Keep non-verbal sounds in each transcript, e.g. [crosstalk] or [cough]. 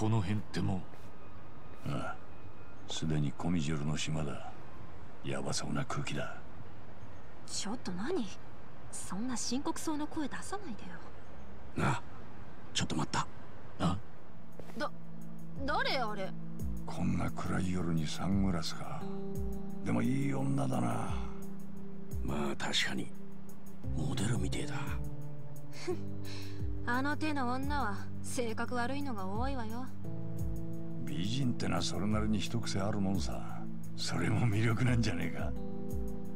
この辺ってもう。ああすでにコミジュルの島だ。ヤバそうな空気だ。ちょっと何？そんな深刻そうな声出さないでよ。なあちょっと待った。あ？だ誰あれ？こんな暗い夜にサングラスか。でもいい女だな。まあ確かに。モデルみてえだ [laughs] あの手の女は性格悪いのが多いわよ。美人ってのはそれなりに一癖あるもんさ。それも魅力なんじゃねえか。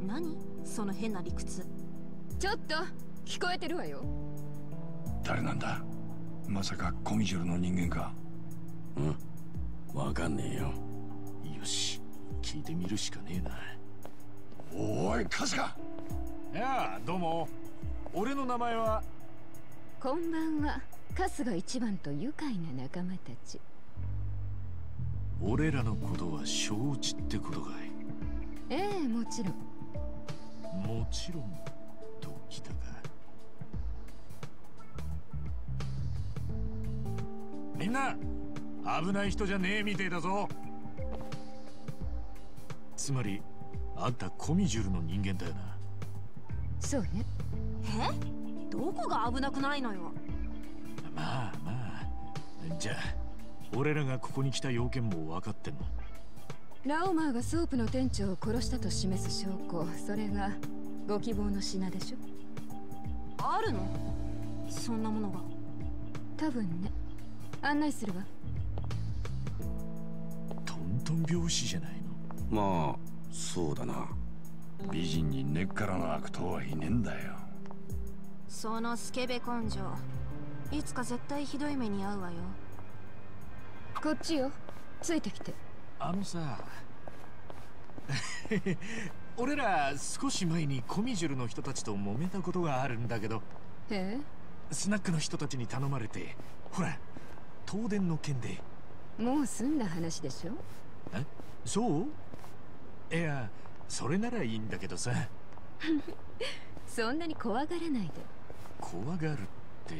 何？その変な理屈。ちょっと聞こえてるわよ。誰なんだ？まさかコミジュルの人間か。うん。わかんねえよ。よし聞いてみるしかねえな。おい春日。いやあどうも。俺の名前はこんばんは。春日一番と愉快な仲間たち。俺らのことは承知ってことかい？ええもちろん。もちろんときたか。みんな危ない人じゃねえみてえだぞ。つまりあんたコミジュルの人間だよな。そうね。え？どこが危なくないのよ。まあまあ。じゃあ俺らがここに来た用件も分かってんの？ラオマーがソープの店長を殺したと示す証拠。それがご希望の品でしょ？あるの？そんなものが。多分ね。案内するわ。トントン拍子じゃないの？まあそうだな。美人に根っからの悪党はいねえんだよそのスケベ根性。いつか絶対ひどい目に遭うわよ。こっちよ。ついてきて。あのさ。[laughs] 俺ら少し前にコミジュルの人たちと揉めたことがあるんだけど。え。スナックの人たちに頼まれてほら東電の件で。もう済んだ話でしょ？え？そう？いやそれならいいんだけどさ。[laughs] そんなに怖がらないで怖がるって。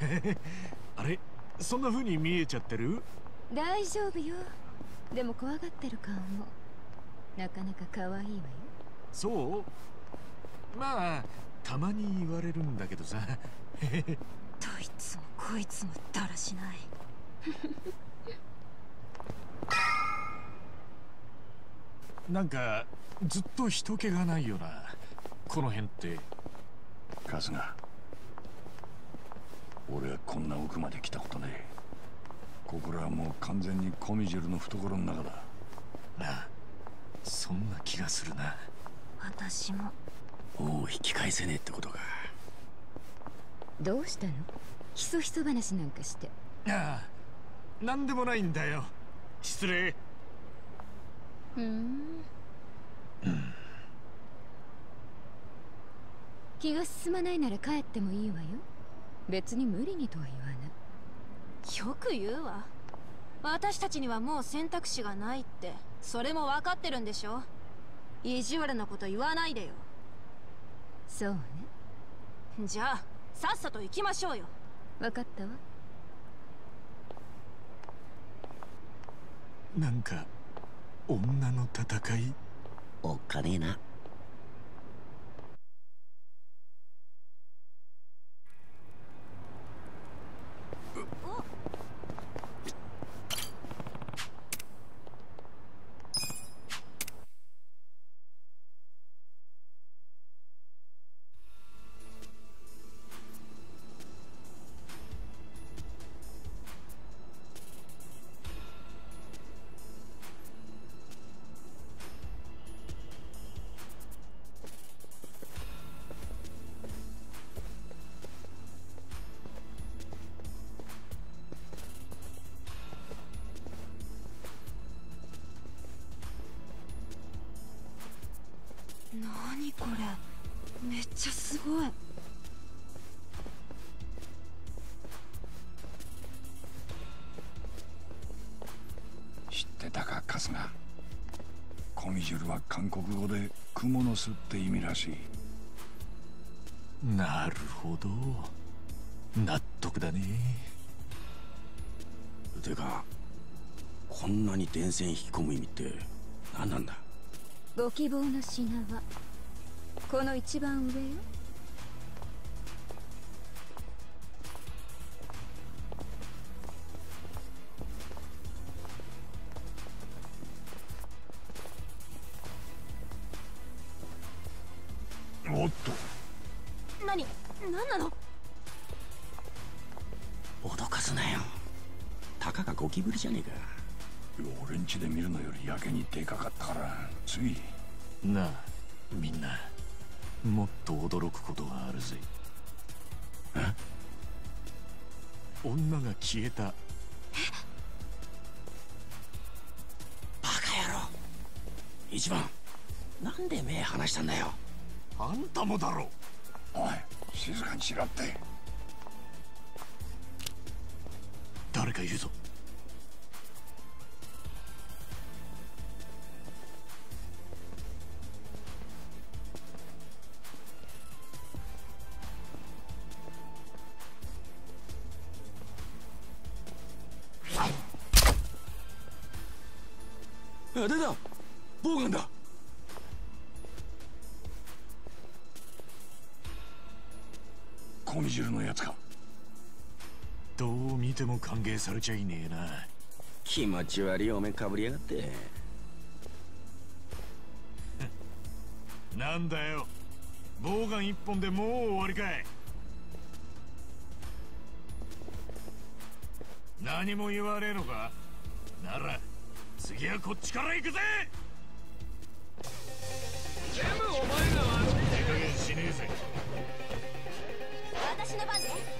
[laughs] あれそんな風に見えちゃってる？大丈夫よ。でも怖がってる顔もなかなか可愛いわよ。そう？まあたまに言われるんだけどさ。[laughs] どいつもこいつもだらしない。[laughs] なんかずっと人気がないよな。この辺って春日。俺はこんな奥まで来たことねえ。ここらはもう完全にコミジュルの懐の中だ。なあそんな気がするな。私も。もう引き返せねえってことか。どうしたの？ひそひそ話なんかして。ああ何でもないんだよ。失礼。ふん。うん気が進まないなら帰ってもいいわよ。別に無理にとは言わない。よく言うわ。私たちにはもう選択肢がないって。それも分かってるんでしょ。意地悪なこと言わないでよ。そうね。じゃあさっさと行きましょうよ。分かったわ。なんか女の戦い？おっかねえな何これ。めっちゃすごい。知ってたか春日。コミジュルは韓国語で蜘蛛の巣って意味らしい。なるほど。納得だね。てかこんなに電線引き込む意味って何なんだ？ご希望の品はこの一番上よ。たもだろおい静かにしろって。誰かいるぞ。あ出た。ボウガンだ。歓迎されちゃいねえな。気持ち悪いお面かぶりやがって。[laughs] なんだよ。ボウガン一本でもう終わりかい。何も言われえのか？なら次はこっちから行くぜ！全部お前が悪い手加減しねえぜ。私の番ね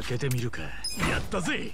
開けてみるか。やったぜ。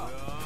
up.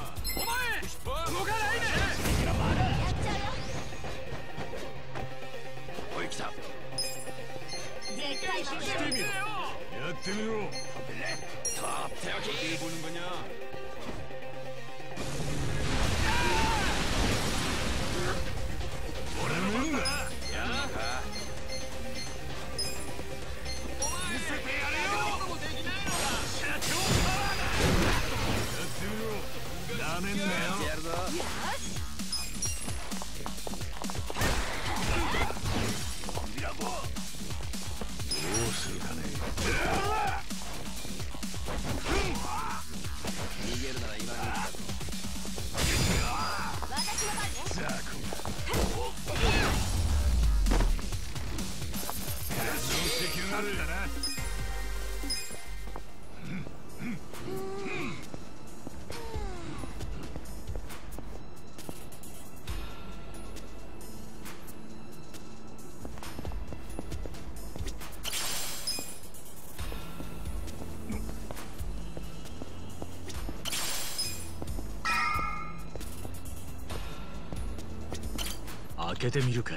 けてみるか。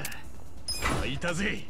開いたぜ。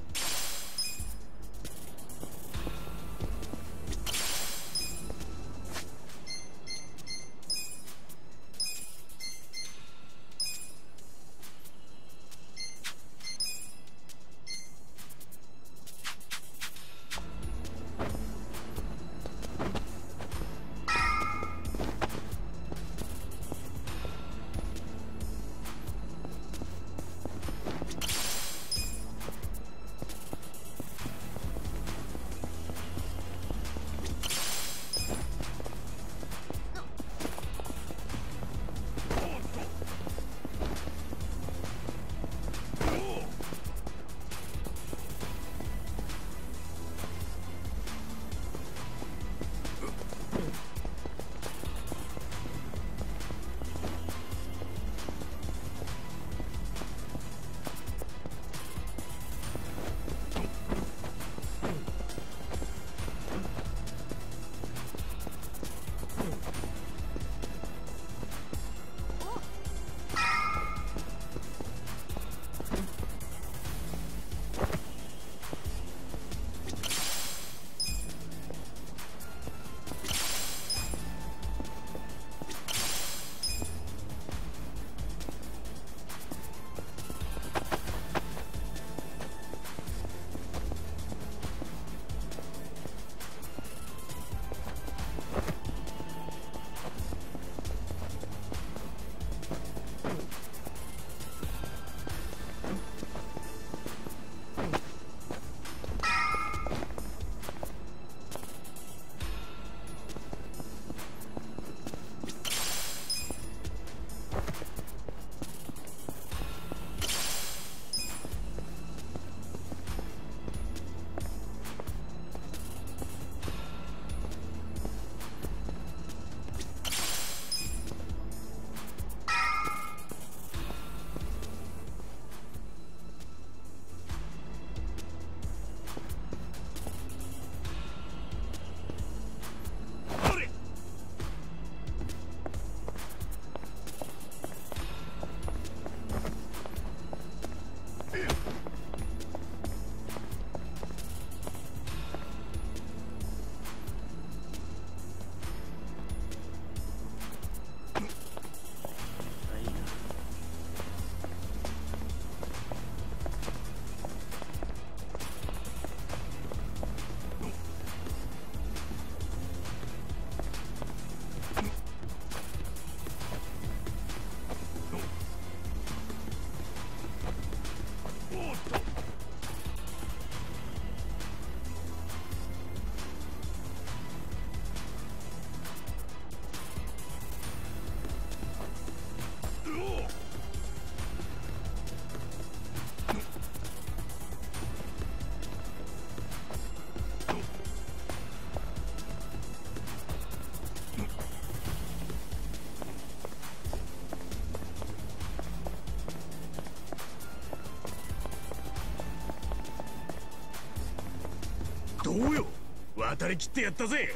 渡りきってやったぜ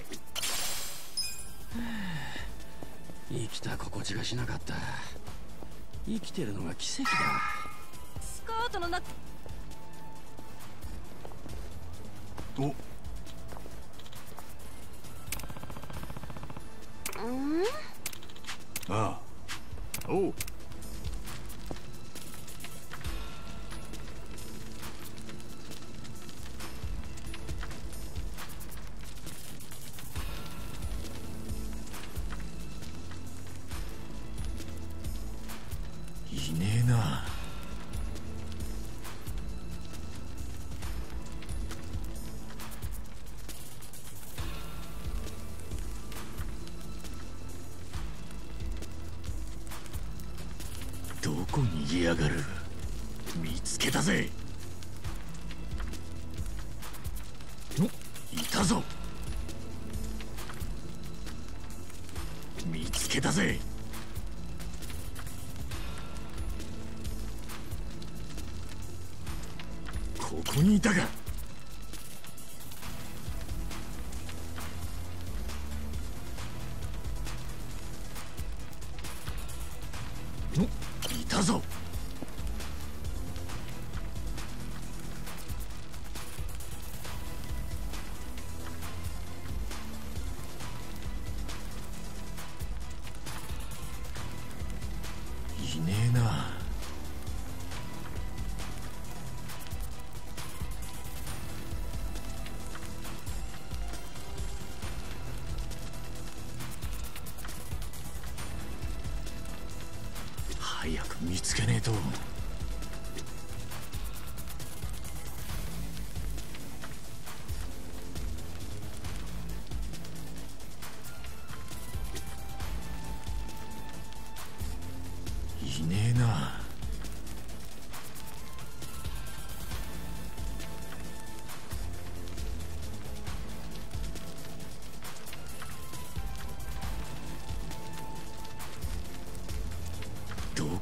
生きた心地がしなかった。生きてるのが奇跡だ。スカートの中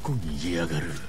こにやがる。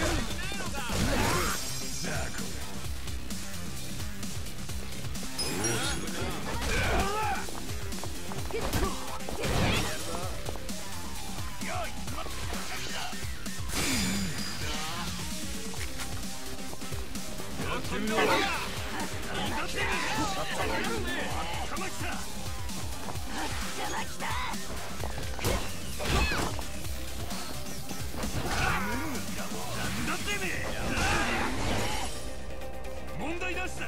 問題なしだ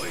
おい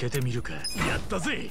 開けてみるか。やったぜ。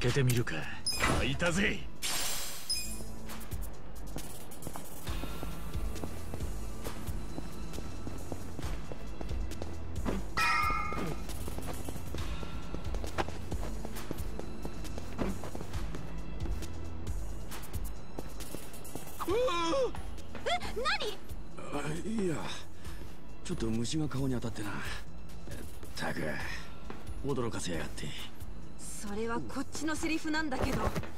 開けてみるか。開いたぜ。やちょっと虫が顔に当たってな。ったく驚かせやがって。それはこっちのセリフなんだけど。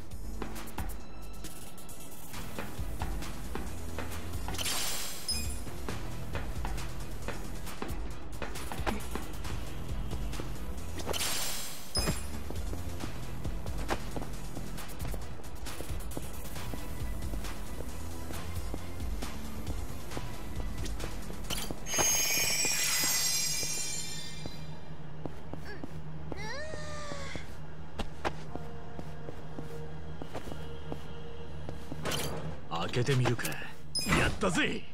開けてみるか。やったぜ。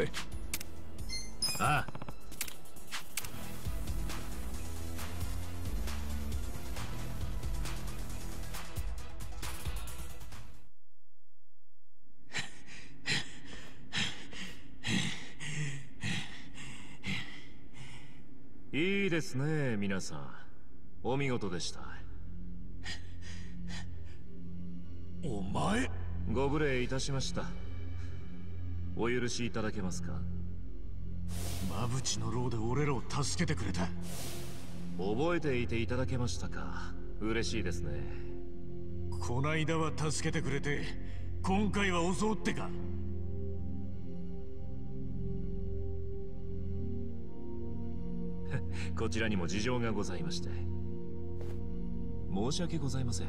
い。ああ。いいですね皆さん。お見事でした。お前？ご無礼いたしました。お許しいただけますか？馬淵の牢で俺らを助けてくれた覚えていていただけましたか？嬉しいですね。こないだは助けてくれて今回は襲うってか。[laughs] こちらにも事情がございまして。申し訳ございません。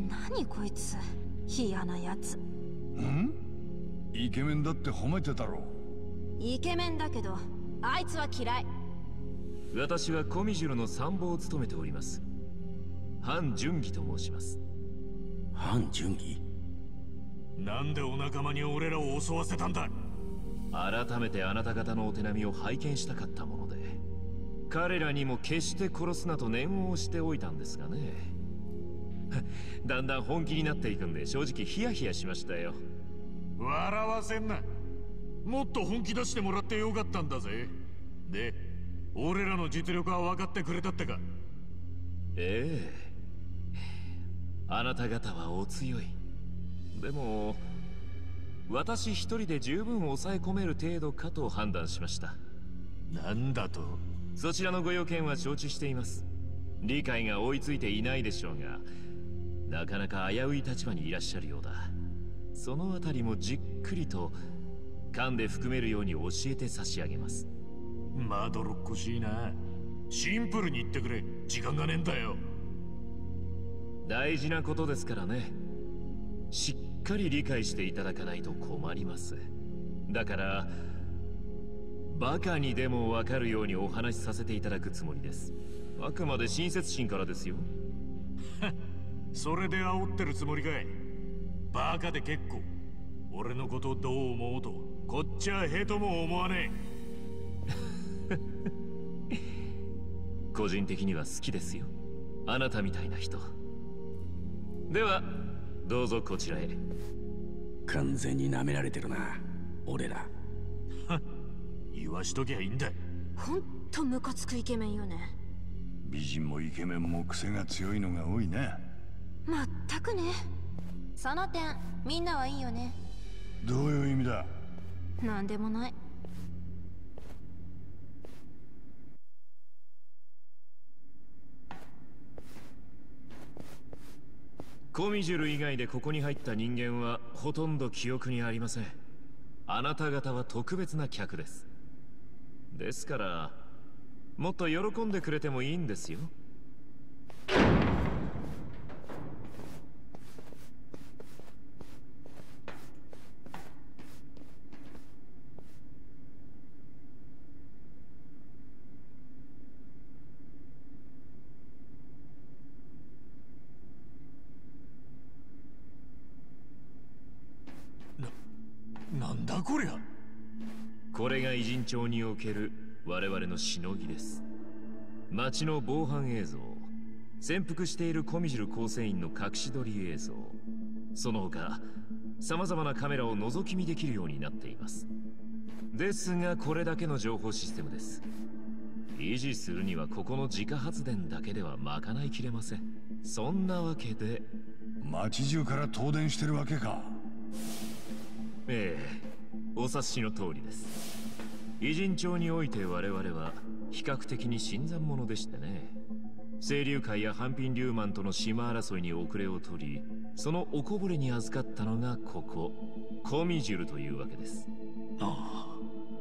[laughs] 何こいつ。嫌なやつん？イケメンだって褒めてたろ。イケメンだけどあいつは嫌い。私はコミジュルの参謀を務めております。ハン・ジュンギと申します。ハン・ジュンギ？なんでお仲間に俺らを襲わせたんだ。改めてあなた方のお手並みを拝見したかったもので彼らにも決して殺すなと念を押しておいたんですがね [laughs] だんだん本気になっていくんで正直ヒヤヒヤしましたよ。笑わせんな。もっと本気出してもらってよかったんだぜ。で俺らの実力は分かってくれたってか。ええ。あなた方はお強い。でも私一人で十分抑え込める程度かと判断しました。なんだと？そちらのご用件は承知しています。理解が追いついていないでしょうがなかなか危うい立場にいらっしゃるようだ。そのあたりもじっくりと噛んで含めるように教えて差し上げます。まどろっこしいな。シンプルに言ってくれ。時間がねえんだよ。大事なことですからね。しっかり理解していただかないと困ります。だからバカにでもわかるようにお話しさせていただくつもりです。あくまで親切心からですよ [laughs] それで煽ってるつもりかい？バカで結構。俺のことをどう思うと。こっちはへとも思わね [laughs] 個人的には好きですよ。あなたみたいな人。ではどうぞこちらへ。完全に舐められてるな。俺ら。え [laughs] 言わしときゃいいんだ。ほんとムカつくイケメンよね。美人もイケメンも癖が強いのが多いなまったくね。その点みんなはいいよね。どういう意味だ？なんでもない。コミジュル以外でここに入った人間はほとんど記憶にありません。あなた方は特別な客です。ですからもっと喜んでくれてもいいんですよなんだこりゃこれが偉人町における我々のしのぎです。街の防犯映像潜伏しているコミジュル構成員の隠し撮り映像その他様々なカメラを覗き見できるようになっています。ですがこれだけの情報システムです。維持するにはここの自家発電だけでは賄いきれません。そんなわけで街中から東電してるわけか。ええお察しの通りです偉人町において我々は比較的に新参者でしてね。清流会や半品竜マンとの島争いに遅れを取りそのおこぼれに預かったのがここコミジュルというわけです。あ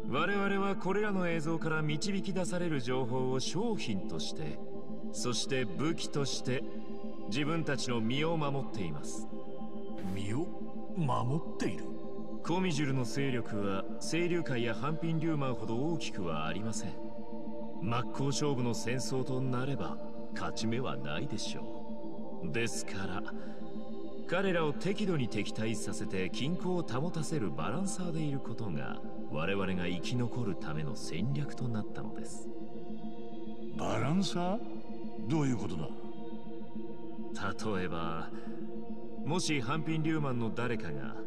我々はこれらの映像から導き出される情報を商品としてそして武器として自分たちの身を守っています。あ身を守っている？コミジュルの勢力は清流会や半品竜マンほど大きくはありません。真っ向勝負の戦争となれば勝ち目はないでしょう。ですから彼らを適度に敵対させて均衡を保たせるバランサーでいることが我々が生き残るための戦略となったのです。バランサー？どういうことだ？例えばもし半品竜マンの誰かが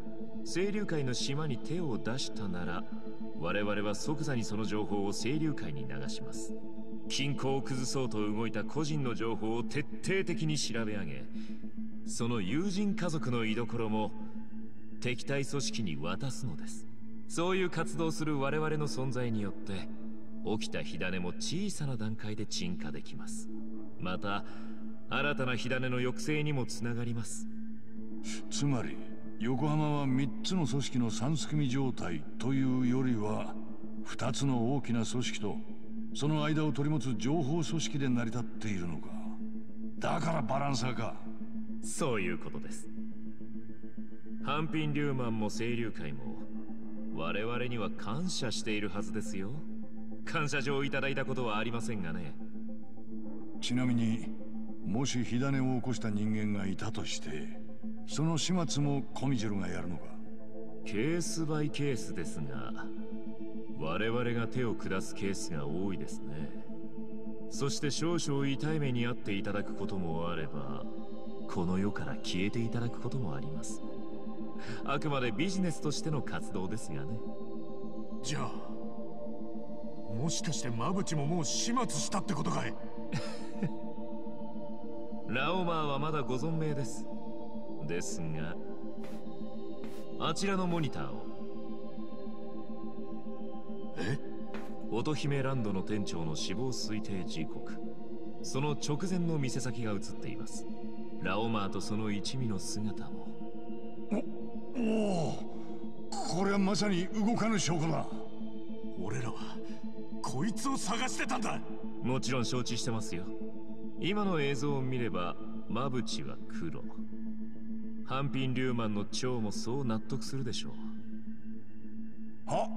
清流会の島に手を出したなら我々は即座にその情報を清流会に流します。均衡を崩そうと動いた個人の情報を徹底的に調べ上げその友人家族の居所も敵対組織に渡すのです。そういう活動する我々の存在によって起きた火種も小さな段階で鎮火できます。また新たな火種の抑制にもつながります。つまり横浜は3つの組織の三すくみ状態というよりは2つの大きな組織とその間を取り持つ情報組織で成り立っているのか。だからバランサーか。そういうことです。ハンピン・リューマンも清流会も我々には感謝しているはずですよ。感謝状をいただいたことはありませんがね。ちなみにもし火種を起こした人間がいたとしてその始末もコミジェルがやるのか？ケースバイケースですが我々が手を下すケースが多いですね。そして少々痛い目に遭っていただくこともあればこの世から消えていただくこともあります。あくまでビジネスとしての活動ですがね。じゃあもしかしてマブチももう始末したってことかい？[laughs] ラオマーはまだご存命ですですがあちらのモニターを。え？乙姫ランドの店長の死亡推定時刻。その直前の店先が映っています。ラオマーとその一味の姿も。おおこれはまさに動かぬ証拠だ。俺らはこいつを探してたんだ。もちろん承知してますよ。今の映像を見ればマブチは黒ハンピン・リューマンの長もそう納得するでしょう。は？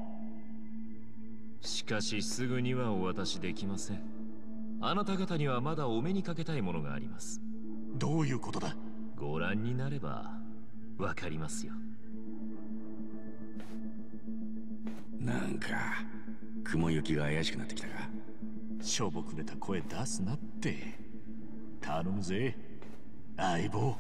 しかしすぐにはお渡しできません。あなた方にはまだお目にかけたいものがあります。どういうことだ？ご覧になればわかりますよ。なんか雲行きが怪しくなってきたか？しょぼくれた声出すなって。頼むぜ。相棒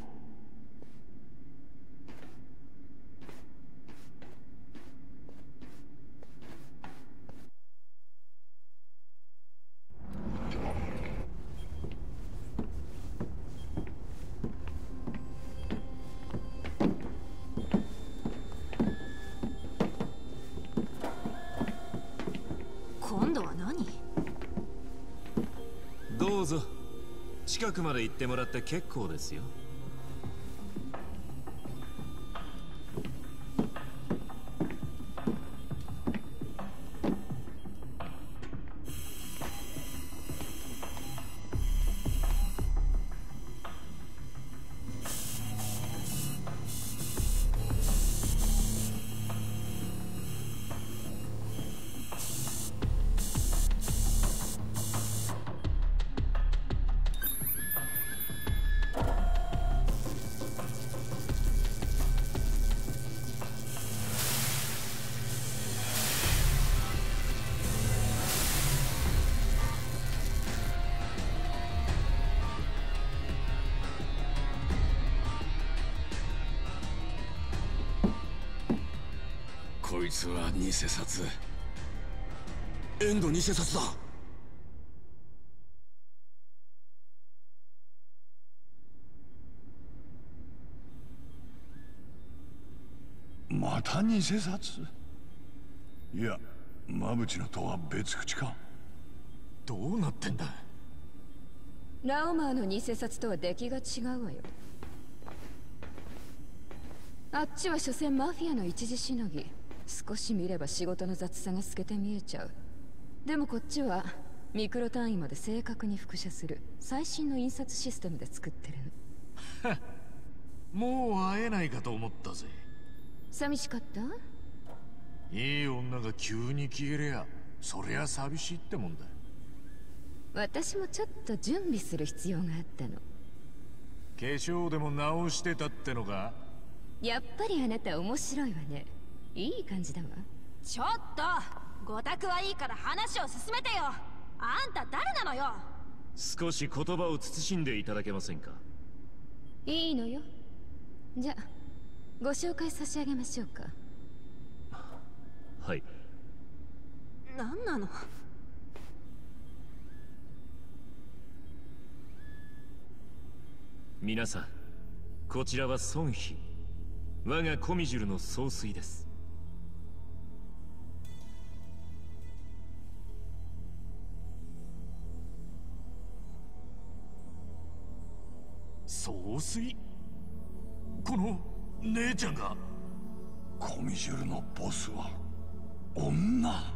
今度は何どうぞ。近くまで行ってもらって結構ですよ。こいつは偽札エンド偽札だ。また偽札？いやマブチのとは別口か。どうなってんだ？ラオマーの偽札とは出来が違うわよ。あっちは所詮マフィアの一時しのぎ少し見れば仕事の雑さが透けて見えちゃう。でもこっちはミクロ単位まで正確に複写する最新の印刷システムで作ってるの。[laughs] もう会えないかと思ったぜ。寂しかった？いい女が急に消えりゃそりゃ寂しいってもんだ。私もちょっと準備する必要があったの。化粧でも直してたってのか？やっぱりあなた面白いわねいい感じだわ。ちょっと。ごたくはいいから話を進めてよ。あんた誰なのよ。少し言葉を慎んでいただけませんか？いいのよ。じゃあご紹介差し上げましょうか。はい。何なの？皆さんこちらは孫妃。我がコミジュルの総帥です総帥？この姉ちゃんが？コミジュルのボスは女。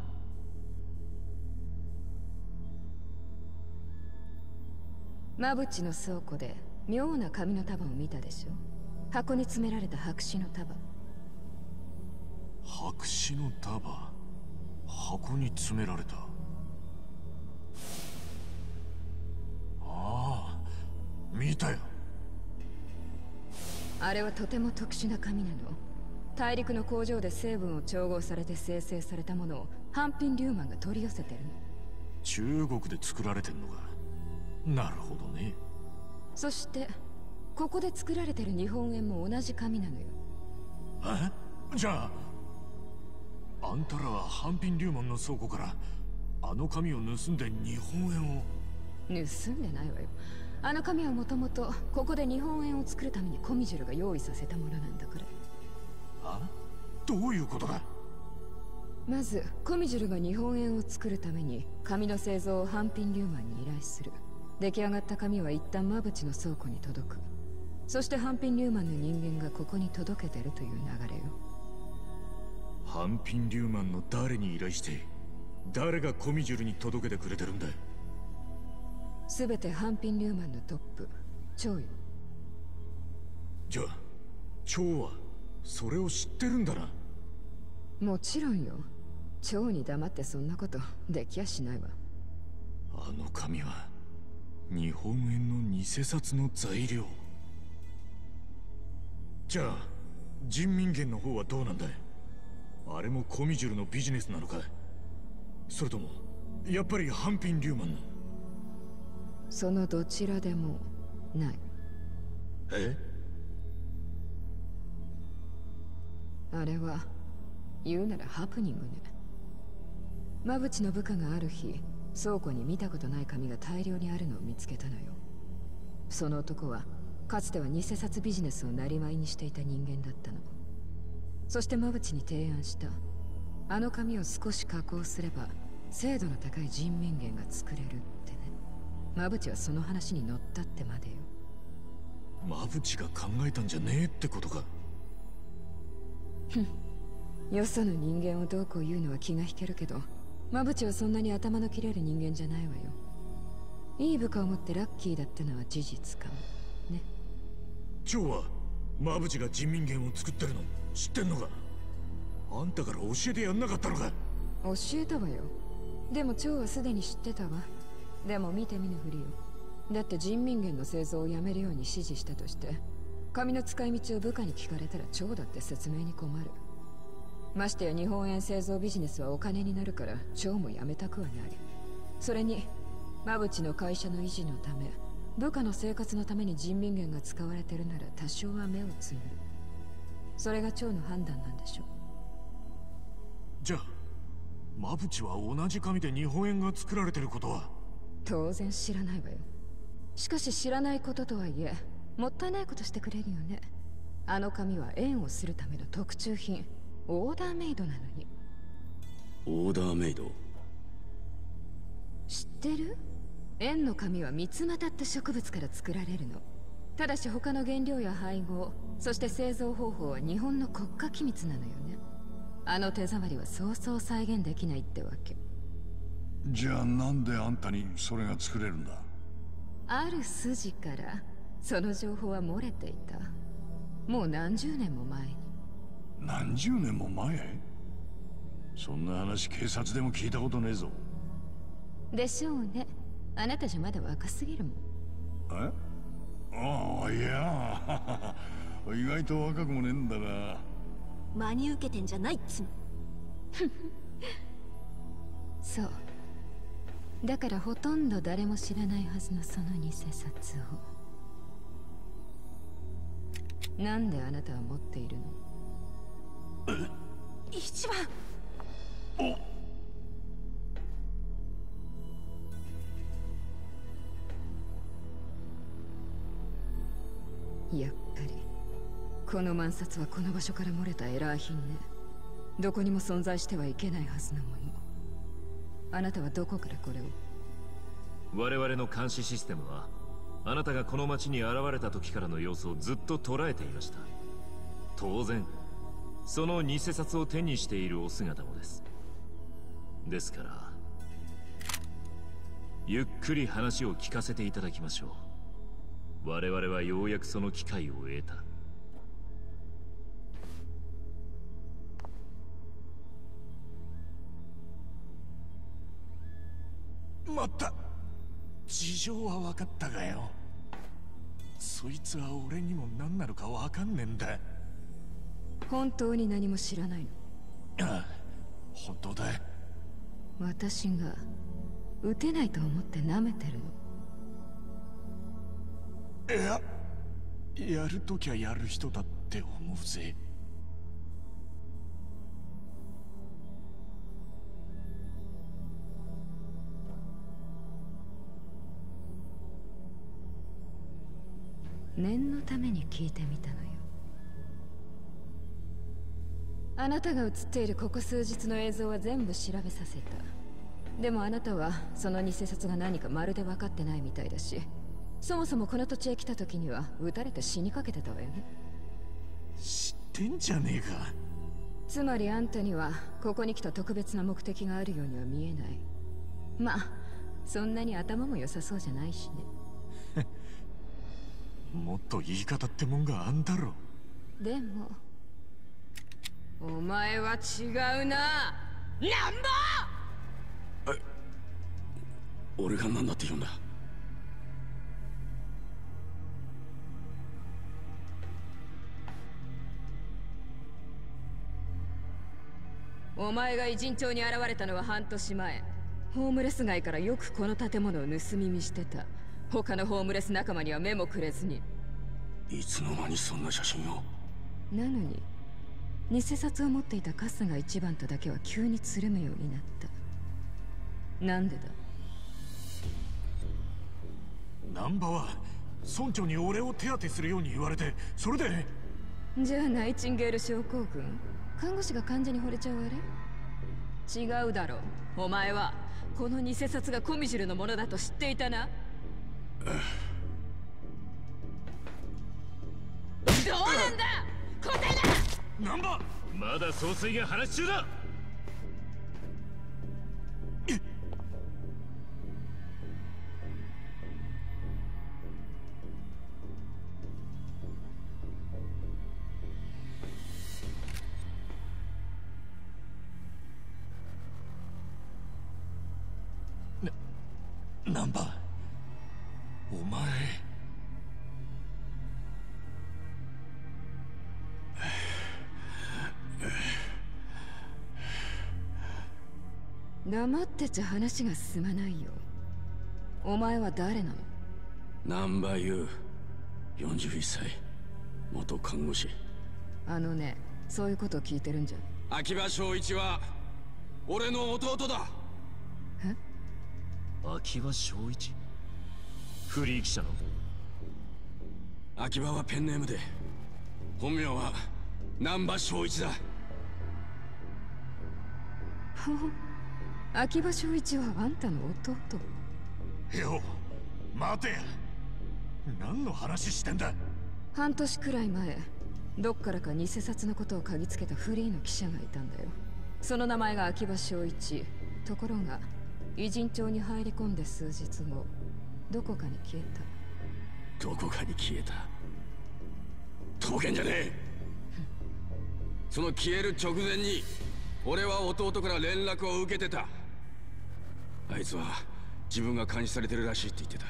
マブチの倉庫で妙な紙の束を見たでしょ箱に詰められた白紙の束。白紙の束？箱に詰められた？ああ見たよあれはとても特殊な紙なの。大陸の工場で成分を調合されて生成されたものをハンピン・リューマンが取り寄せてるの。中国で作られてんのか。なるほどね。そしてここで作られてる日本円も同じ紙なのよ。え？じゃああんたらはハンピン・リューマンの倉庫からあの紙を盗んで日本円を。盗んでないわよあの紙はもともとここで日本円を作るためにコミジュルが用意させたものなんだから。あ？どういうことだ？まずコミジュルが日本円を作るために紙の製造をハンピン・リューマンに依頼する。出来上がった紙は一旦マブチの倉庫に届く。そしてハンピン・リューマンの人間がここに届けてるという流れよ。ハンピン・リューマンの誰に依頼して誰がコミジュルに届けてくれてるんだ全てハンピン・リューマンのトップチョウよ。じゃあ蝶はそれを知ってるんだな。もちろんよ。チョウに黙ってそんなことできやしないわ。あの紙は日本円の偽札の材料。じゃあ人民元の方はどうなんだい？あれもコミジュルのビジネスなのかそれともやっぱりハンピン・リューマンの？そのどちらでもない。え？あれは言うならハプニングね。マブチの部下がある日倉庫に見たことない紙が大量にあるのを見つけたのよ。その男はかつては偽札ビジネスを生りにしていた人間だったの。そしてマブチに提案した。あの紙を少し加工すれば精度の高い人民元が作れるってねマブチはその話に乗ったってまでよ。マブチが考えたんじゃねえってことか。よその人間をどうこう言うのは気が引けるけどマブチはそんなに頭の切れる人間じゃないわよ。いい部下を持ってラッキーだったのは事実かも。ね。蝶はマブチが人民元を作ってるの知ってんのか？あんたから教えてやんなかったのか？教えたわよ。でも蝶はすでに知ってたわでも見て見ぬふりよ。だって人民元の製造をやめるように指示したとして紙の使い道を部下に聞かれたら蝶だって説明に困る。ましてや日本円製造ビジネスはお金になるから蝶もやめたくはない。それにマブチの会社の維持のため部下の生活のために人民元が使われてるなら多少は目をつむる。それが蝶の判断なんでしょう。じゃあマブチは同じ紙で日本円が作られてることは？当然知らないわよ。しかし知らないこととはいえもったいないことしてくれるよね。あの紙は円をするための特注品。オーダーメイドなのに。オーダーメイド？知ってる？円の紙は三つまたった植物から作られるの。ただし他の原料や配合そして製造方法は日本の国家機密なのよね。あの手触りはそうそう再現できないってわけじゃあなんであんたにそれが作れるんだ？ある筋からその情報は漏れていた。もう何十年も前に。何十年も前？そんな話警察でも聞いたことねえぞ。でしょうね。あなたじゃまだ若すぎるもん。え？ああいや [laughs] 意外と若くもねえんだな。真に受けてんじゃないっつの。[laughs] そうだからほとんど誰も知らないはずのその偽札を。なんであなたは持っているの？一番。やっぱりこの万札はこの場所から漏れたエラー品ね。どこにも存在してはいけないはずなの。にあなたはどこからこれを？我々の監視システムはあなたがこの町に現れた時からの様子をずっと捉えていました。当然その偽札を手にしているお姿もです。ですからゆっくり話を聞かせていただきましょう。我々はようやくその機会を得た。まった。事情は分かったがよ。そいつは俺にも何なのか分かんねえんだ。本当に何も知らないの？ああ本当だ。私が撃てないと思って舐めてるいややるときゃやる人だって思うぜ念のために聞いてみたのよ。あなたが映っているここ数日の映像は全部調べさせた。でもあなたはその偽札が何かまるで分かってないみたいだしそもそもこの土地へ来た時には撃たれて死にかけてたわよね。知ってんじゃねえか。つまりあんたにはここに来た特別な目的があるようには見えない。まあそんなに頭も良さそうじゃないしねもっと言い方ってもんがあんだろでもお前は違うな。なんぼ俺が何だって言うんだ？お前が偉人町に現れたのは半年前。ホームレス街からよくこの建物を盗み見してた他のホームレス仲間には目もくれずに。いつの間にそんな写真を？なのに偽札を持っていた春日一番とだけは急につるむようになった。なんでだ？難波は村長に俺を手当てするように言われてそれで？じゃあナイチンゲール症候群看護師が患者に惚れちゃうあれ違うだろうお前は。この偽札がコミジルのものだと知っていたなどうなんだ答えだ難波まだ総帥が話中だ。難波お前。黙ってちゃ話が進まないよ。お前は誰なの？難波優41歳元看護師。あのねそういうことを聞いてるんじゃ秋葉正一は俺の弟だ。秋葉正一？フリー記者の。秋葉はペンネームで本名は難波正一だ。秋葉正一はあんたの弟。よ待てや。何の話してんだ。半年くらい前どっからか偽札のことを嗅ぎつけたフリーの記者がいたんだよ。その名前が秋葉正一。ところが偉人町に入り込んで数日後どこかに消えた。どこかに消えた？刀剣じゃねえ！その消える直前に俺は弟から連絡を受けてた。あいつは自分が監視されてるらしいって言ってた。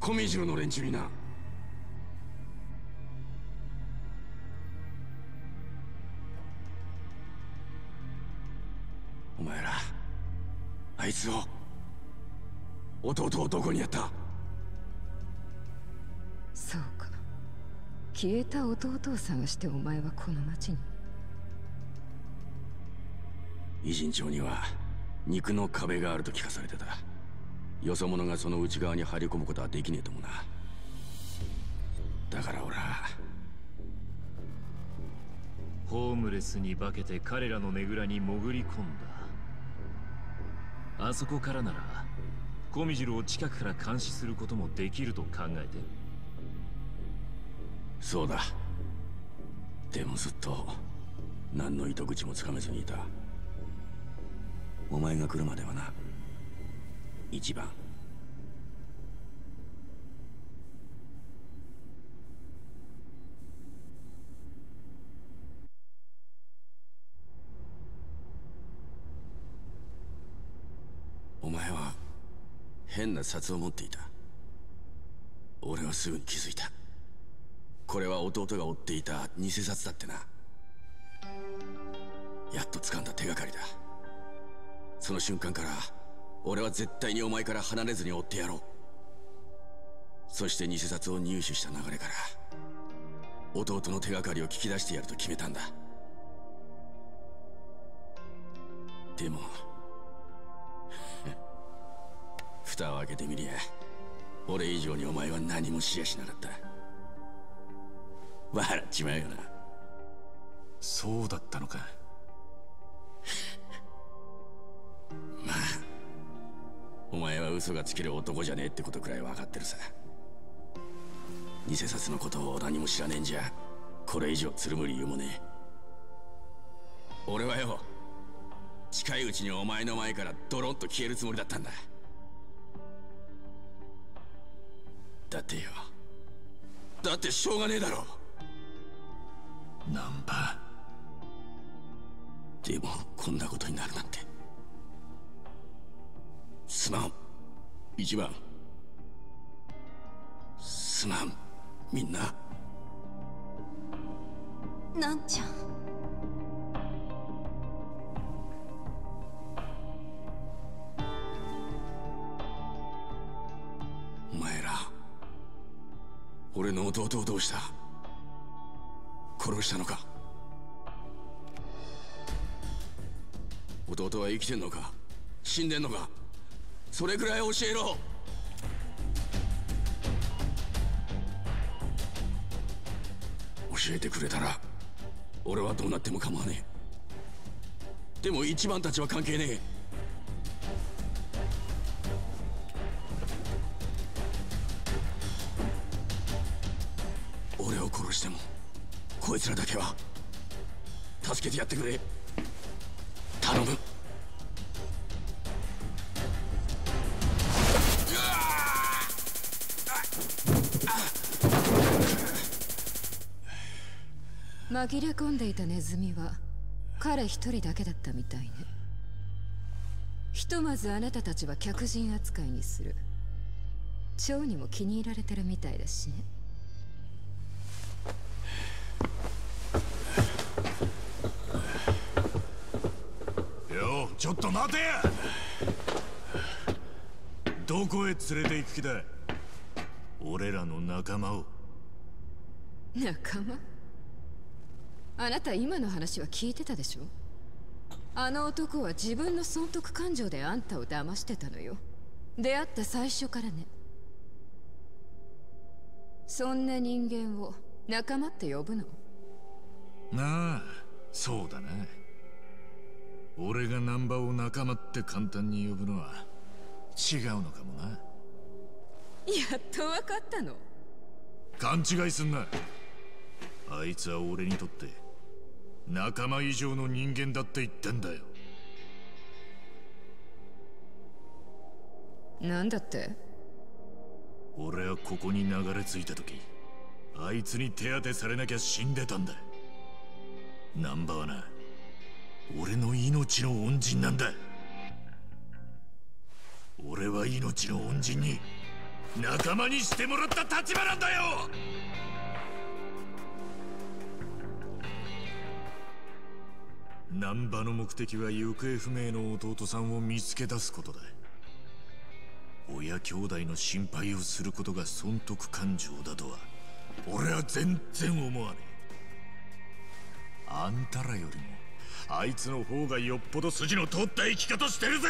コミジュの連中にな。お前らあいつを弟をどこにやった？そうか。消えた弟を探してお前はこの町に。偉人町には肉の壁があると聞かされてた。よそ者がその内側に入り込むことはできねえともな。だから俺はホームレスに化けて彼らのねぐらに潜り込んだ。あそこからならコミジルを近くから監視することもできると考えてそうだ。でもずっと何の糸口もつかめずにいた。お前が来るまではな一番。お前は変な札を持っていた。俺はすぐに気づいた。これは弟が追っていた偽札だってな。やっと掴んだ手がかりだ。その瞬間から俺は絶対にお前から離れずに追ってやろう。そして偽札を入手した流れから弟の手がかりを聞き出してやると決めたんだ。でも蓋を開けてみりゃ俺以上にお前は何もしやしなかった。笑っちまうよな。そうだったのか。[laughs] まあお前は嘘がつける男じゃねえってことくらい分かってるさ。偽札のことを何も知らねえんじゃこれ以上つるむ理由もねえ。俺はよ近いうちにお前の前からドロンと消えるつもりだったんだだってよ。だってしょうがねえだろ。ナンバー。でもこんなことになるなんて。すまん。一番。すまん。みんな。なんちゃん。俺の弟をどうした？殺したのか？弟は生きてんのか？死んでんのか？それくらい教えろ！教えてくれたら俺はどうなっても構わねえ。でも一番たちは関係ねえ。俺を殺してもこいつらだけは助けてやってくれ。頼む。紛れ込んでいたネズミは彼一人だけだったみたいね。ひとまずあなたたちは客人扱いにする。蝶にも気に入られてるみたいだしねよちょっと待てや。どこへ連れて行く気だ俺らの仲間を。仲間？あなた今の話は聞いてたでしょ？あの男は自分の損得感情であんたを騙してたのよ。出会った最初からね。そんな人間を仲間って呼ぶの？なあそうだな俺が難波を仲間って簡単に呼ぶのは違うのかもな。やっと分かったの。勘違いすんな。あいつは俺にとって仲間以上の人間だって言ってんだよ。なんだって？俺はここに流れ着いた時あいつに手当てされなきゃ死んでたんだ。難波はな俺の命の恩人なんだ。俺は命の恩人に仲間にしてもらった立場なんだよ。難波の目的は行方不明の弟さんを見つけ出すことだ。親兄弟の心配をすることが損得感情だとは俺は全然思わねえ。あんたらよりもあいつの方がよっぽど筋の通った生き方してるぜ。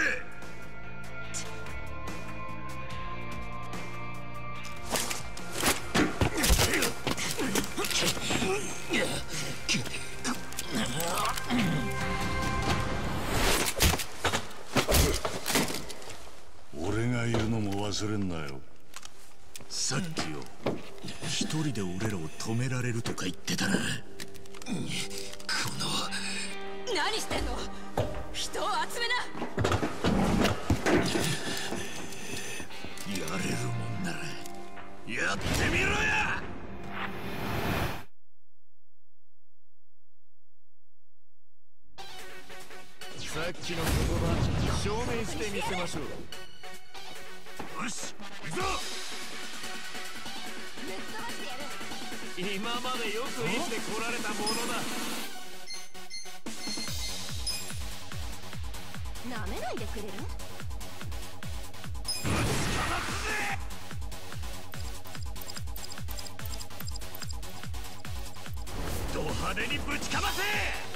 俺がいるのも忘れんなよ。さっきよ。一人で俺らを止められるとか言ってたな。この何してんの？人を集めな！やれるもんならやってみろや！さっきの言葉証明してみせましょう。よし行くぞ！今までよく生きてこられたものだなめないでくれる？ド派手にぶちかませ！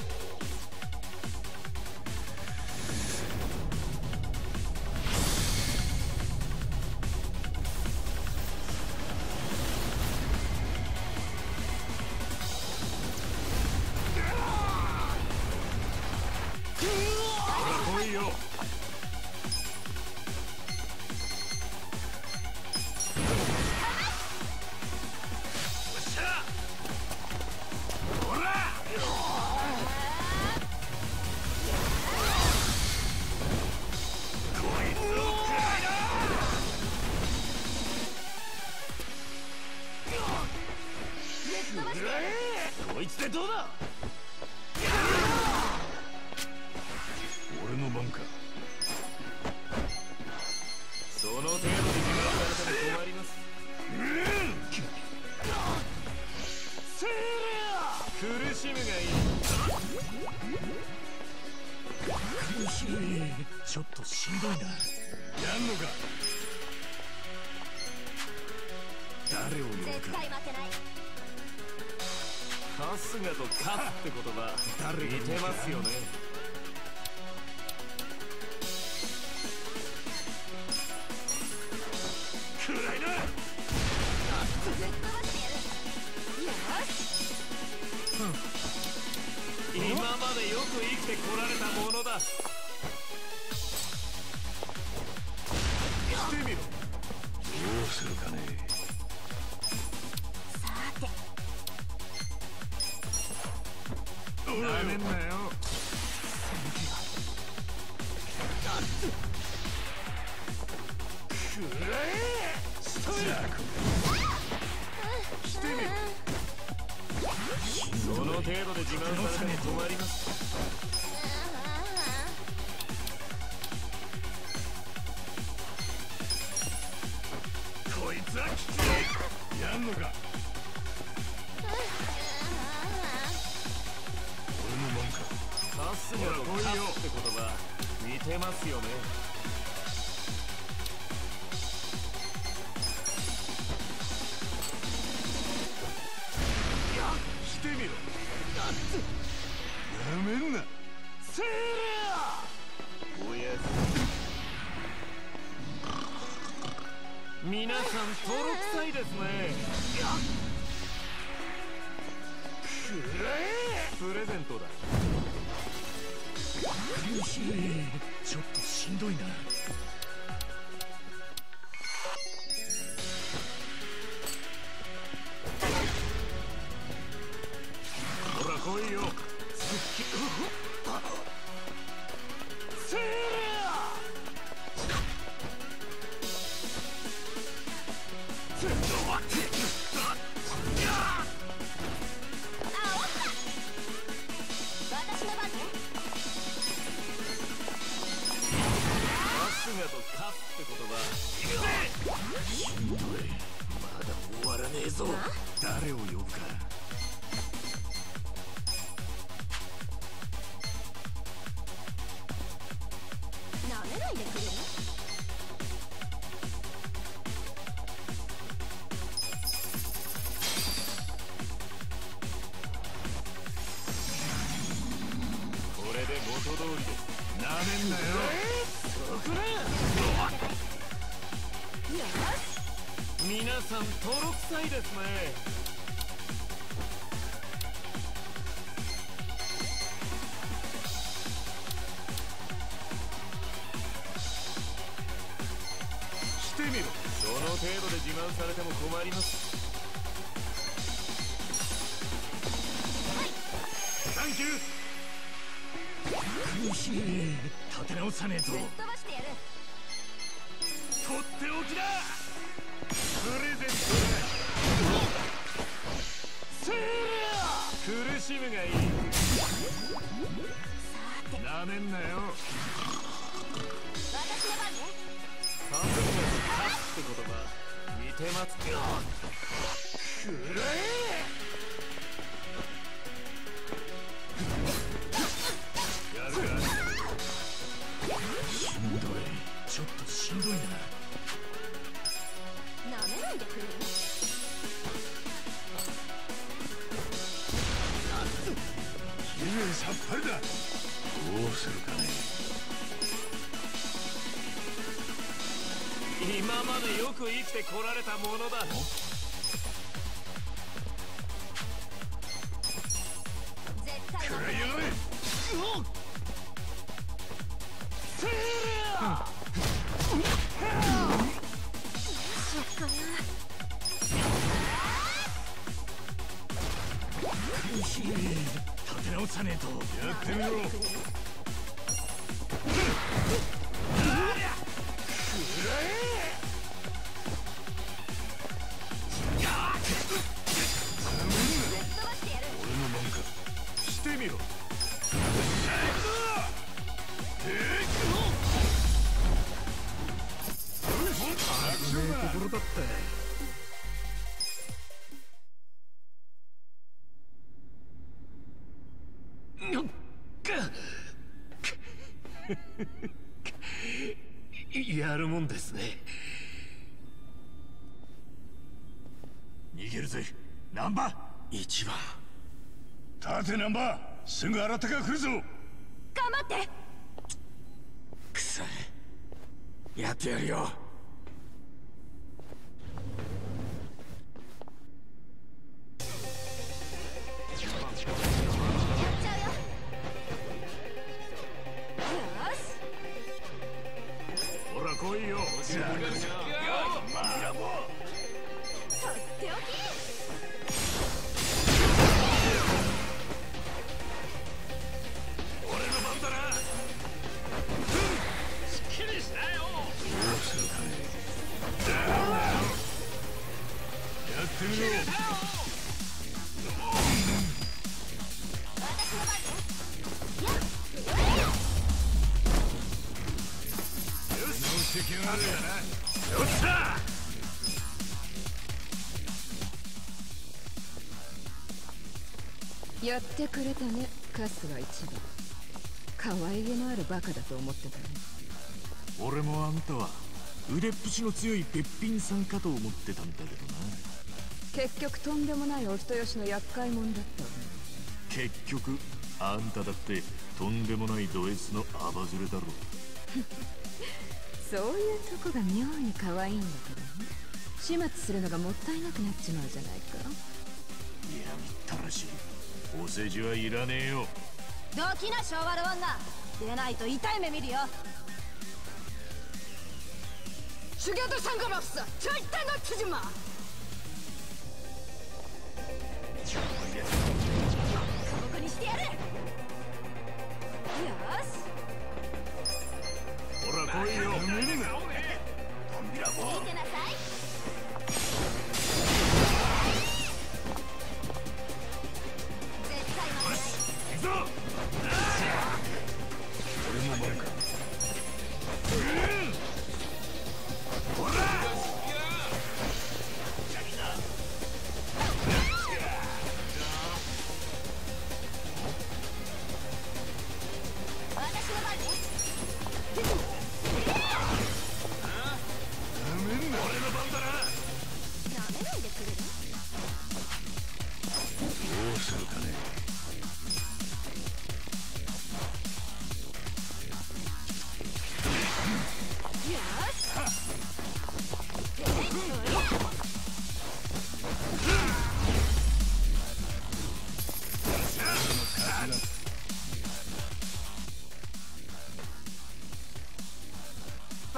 いつはきつい。やんのか？俺の番か。春日と勝つって言葉似てますよね。してみろ。やめんな。せー皆さん泥臭いですね。プレゼントだ。苦しい。ちょっとしんどいな。すぐ新たが来るぞ。よっしゃやってくれたねカスが一番。可愛げのあるバカだと思ってたね。俺もあんたは腕っぷしの強いべっぴんさんかと思ってたんだけどな。結局とんでもないお人よしの厄介者だった結局あんただってとんでもないド S のアバズレだろそういうとこが妙に可愛いんだけどね。始末するのがもったいなくなっちまうじゃないか。いやみったらしいお世辞はいらねえよ。どきな昭和の女出ないと痛い目見るよ。修行と参加のスちょいったの縮ま。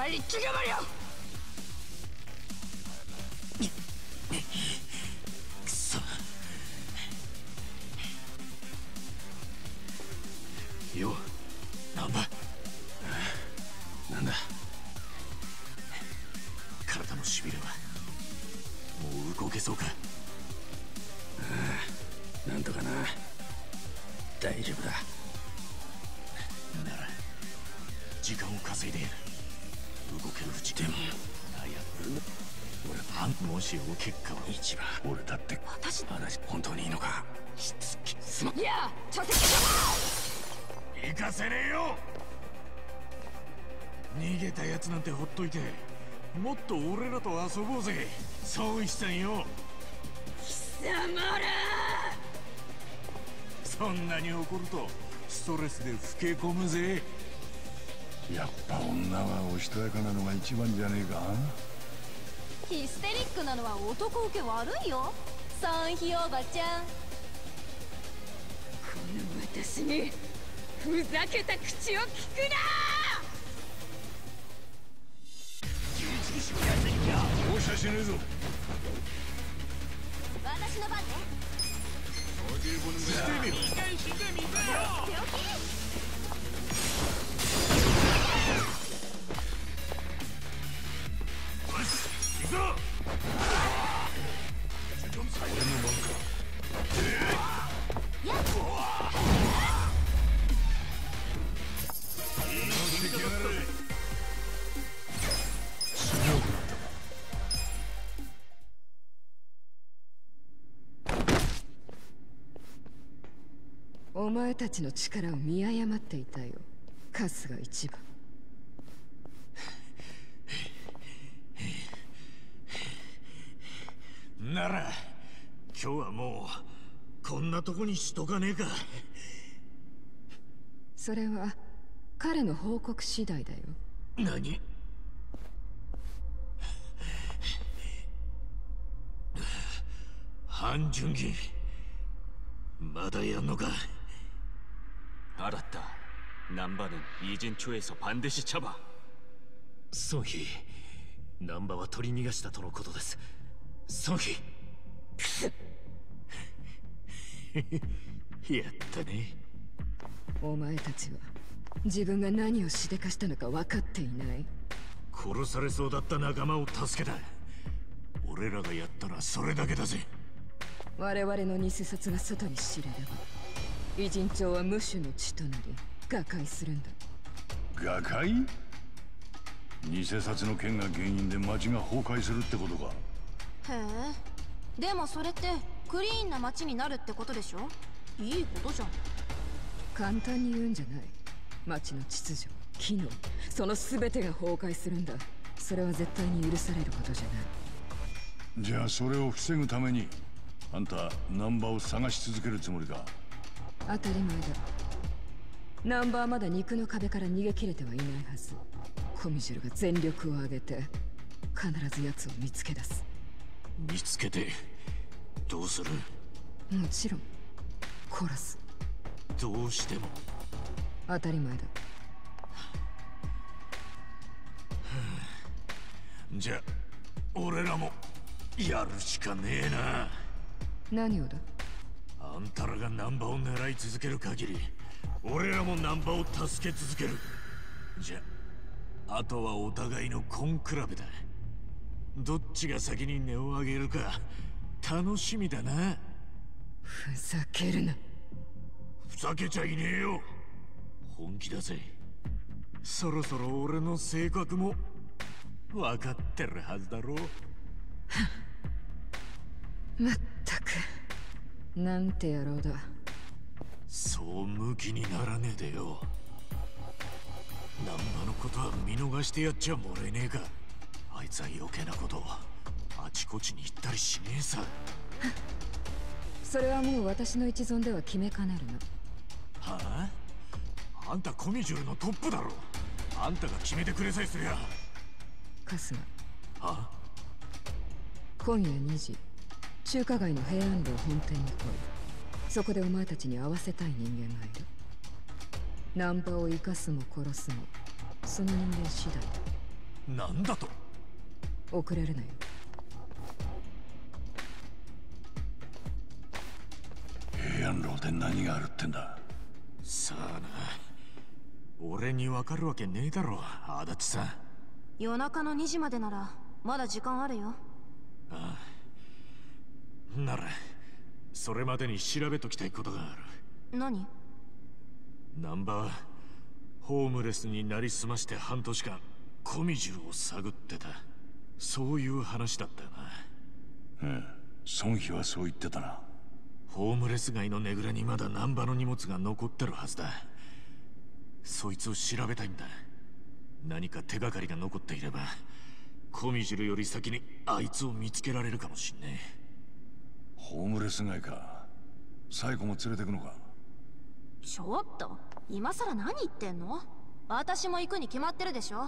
バリッチ頑張るよつなんてほっといてもっと俺らと遊ぼうぜ。孫一さんよ。貴様ら。そんなに怒るとストレスで老け込むぜ。やっぱ女はおしとやかなのが一番じゃねえか。ヒステリックなのは男受け悪いよ。ソンヒおばちゃん。この私にふざけた口を聞くな放射しねえぞ。私の番ね。お前たちの力を見誤っていたよ。春日一番。なら今日はもうこんなとこにしとかねえか。それは彼の報告次第だよ。何？半純義まだやんのか？ 알았다. 남바는 이진초에서 반드시 잡아. ソンヒナンバは取り逃がしたとのことですソンヒやったねお前たちは自分が何をしでかしたのか分かっていない殺されそうだった仲間を助けた俺らがやったらそれだけだぜ我々の偽札が外に知れれば 偉人帳は無種の血となり瓦解するんだ。瓦解？偽札の件が原因で町が崩壊するってことか。へえ。でもそれってクリーンな街になるってことでしょ？いいことじゃん。簡単に言うんじゃない。町の秩序機能その全てが崩壊するんだ。それは絶対に許されることじゃない。じゃあそれを防ぐためにあんたナンバーを探し続けるつもりか？当たり前だ。ナンバーまだ肉の壁から逃げ切れてはいないはず。コミジュルが全力を挙げて必ず奴を見つけ出す。見つけてどうする？もちろん殺す。どうしても。当たり前だ。[sighs] じゃあ俺らもやるしかねえな。何をだ？あんたらがナンバを狙い続ける限り俺らもナンバを助け続ける。じゃああとはお互いの根比べだ。どっちが先に値を上げるか楽しみだな。ふざけるな。ふざけちゃいねえよ。本気だぜそろそろ俺の性格も分かってるはずだろ。[laughs] まったくなんて野郎だ。そう向きにならねえでよ。難波のことは見逃してやっちゃもらえねえか。あいつは余計なことをあちこちに行ったりしねえさ。[laughs] それはもう私の一存では決めかねるなはあ？あんたコミジュルのトップだろ。あんたが決めてくれさえすりゃ。春日は今夜2時中華街の平安楼本店に来い。そこでお前たちに会わせたい人間がいる。ナンパを生かすも殺すもその人間次第。なんだと？遅れるなよ。平安楼で何があるってんだ？さあな。俺にわかるわけねえだろ足立さん。夜中の2時までならまだ時間あるよならそれまでに調べときたいことがある。何？ナンバーホームレスになりすまして半年間コミジュルを探ってた。そういう話だったよな。うん孫妃はそう言ってたな。ホームレス街のねぐらにまだナンバの荷物が残ってるはずだ。そいつを調べたいんだ。何か手がかりが残っていればコミジュルより先にあいつを見つけられるかもしんねえホームレス街か。サイコも連れてくのか。ちょっと今さら何言ってんの？私も行くに決まってるでしょ。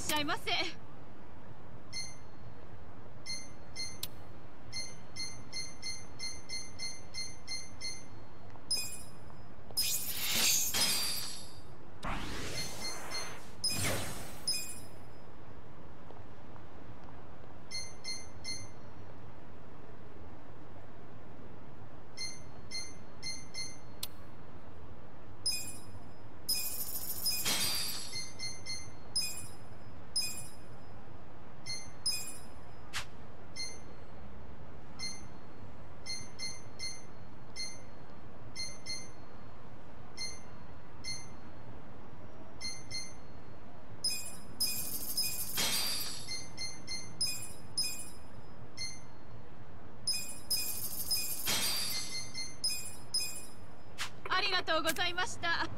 らっしゃいませ。とうございました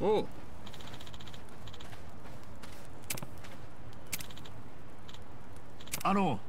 おうあ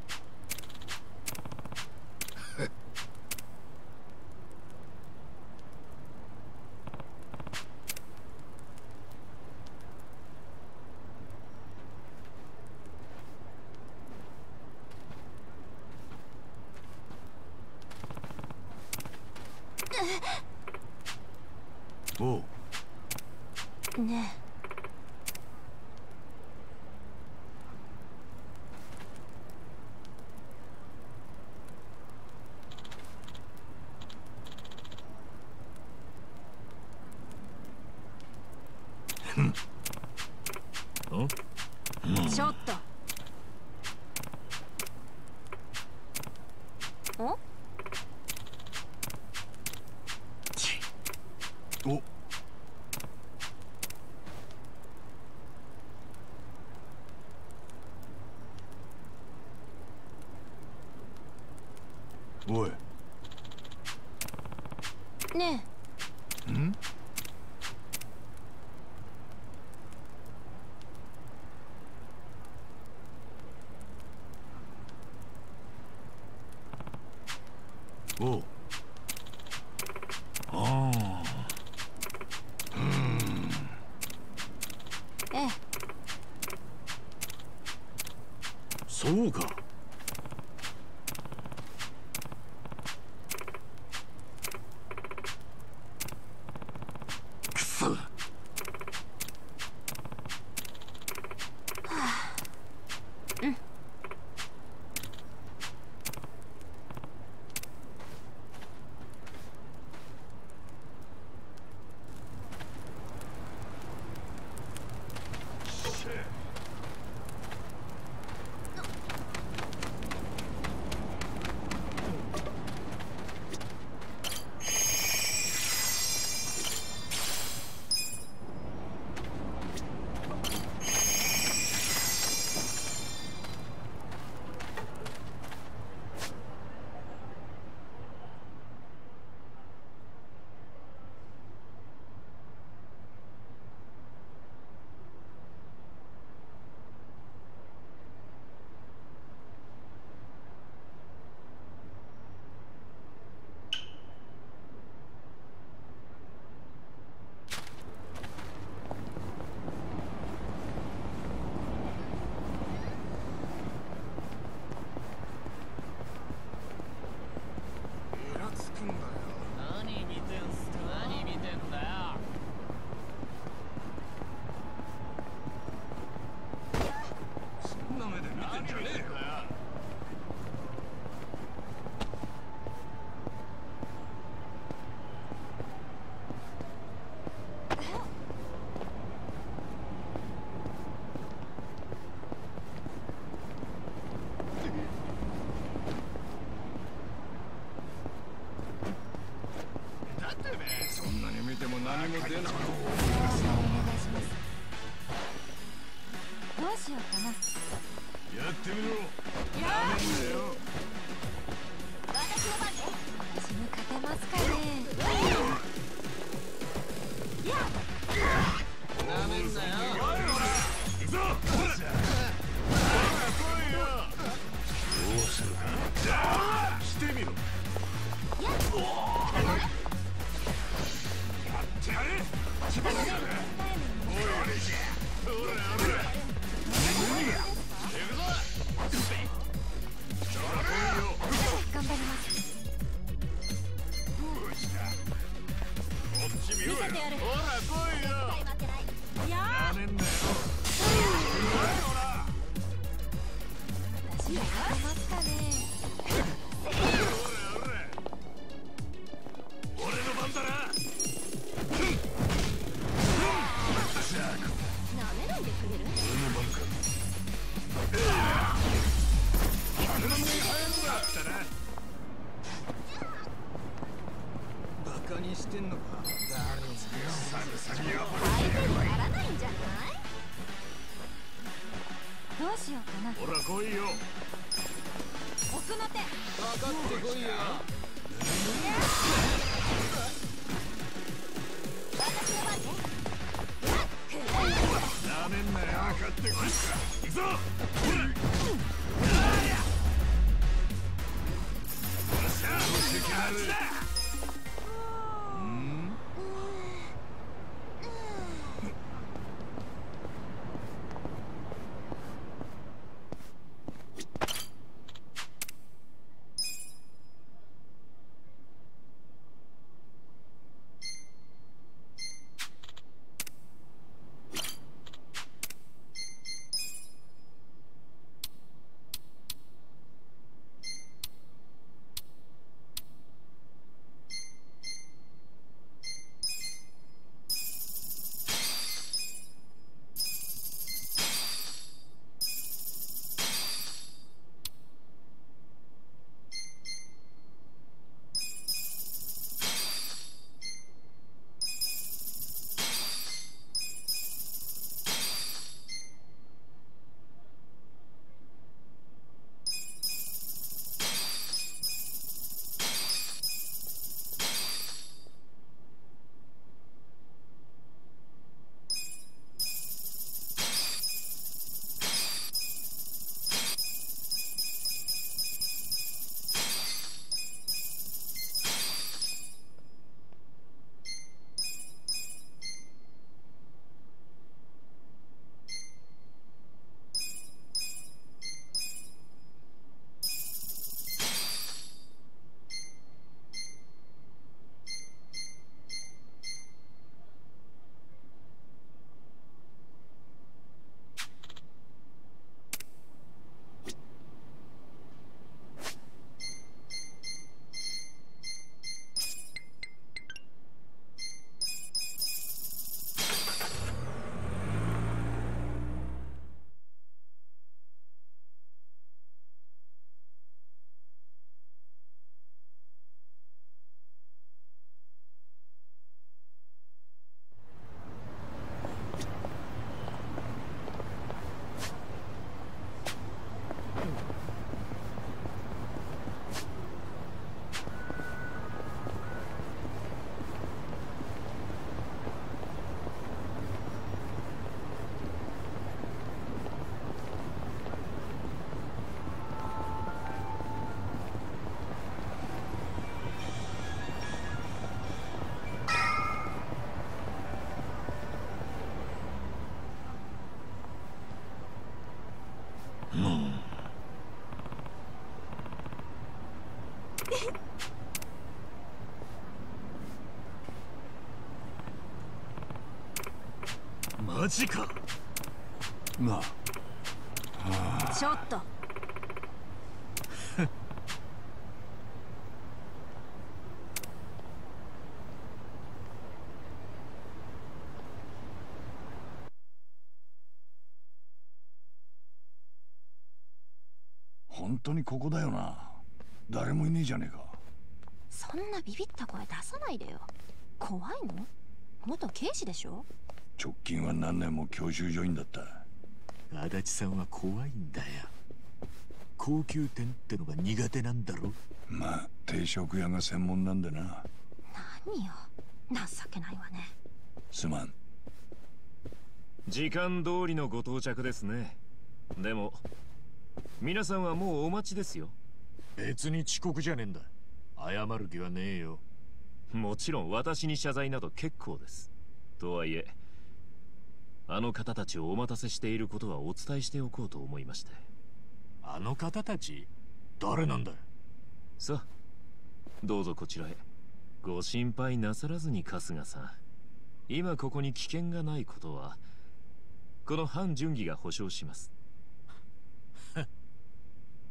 見てもマジかなあ。ちょっと。本当にここだよな。誰もいねえじゃねえか。そんなビビった声出さないでよ。怖いの？元刑事でしょ？直近は何年も教習所員だった。足立さんは怖いんだよ。高級店ってのが苦手なんだろ？まあ定食屋が専門なんでな。何よ。情けないわね。すまん。時間通りのご到着ですね。でも皆さんはもうお待ちですよ。別に遅刻じゃねえんだ。謝る気はねえよ。もちろん私に謝罪など結構です。とはいえあの方たちをお待たせしていることはお伝えしておこうと思いまして。あの方たち誰なんださあどうぞこちらへ。ご心配なさらずに春日さん。今ここに危険がないことはこの反順義が保証します。[laughs]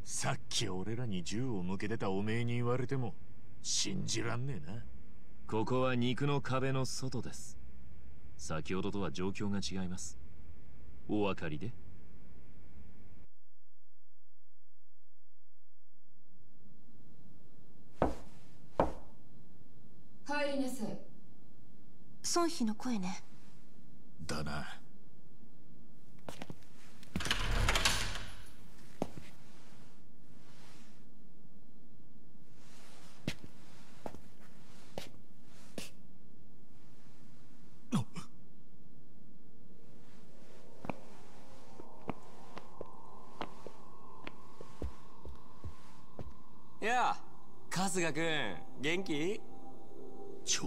さっき俺らに銃を向けてたおめえに言われても信じらんねえな。ここは肉の壁の外です先ほどとは状況が違います。お分かりで？入りなさい。孫妃の声ね。だなやあ春日君元気？超。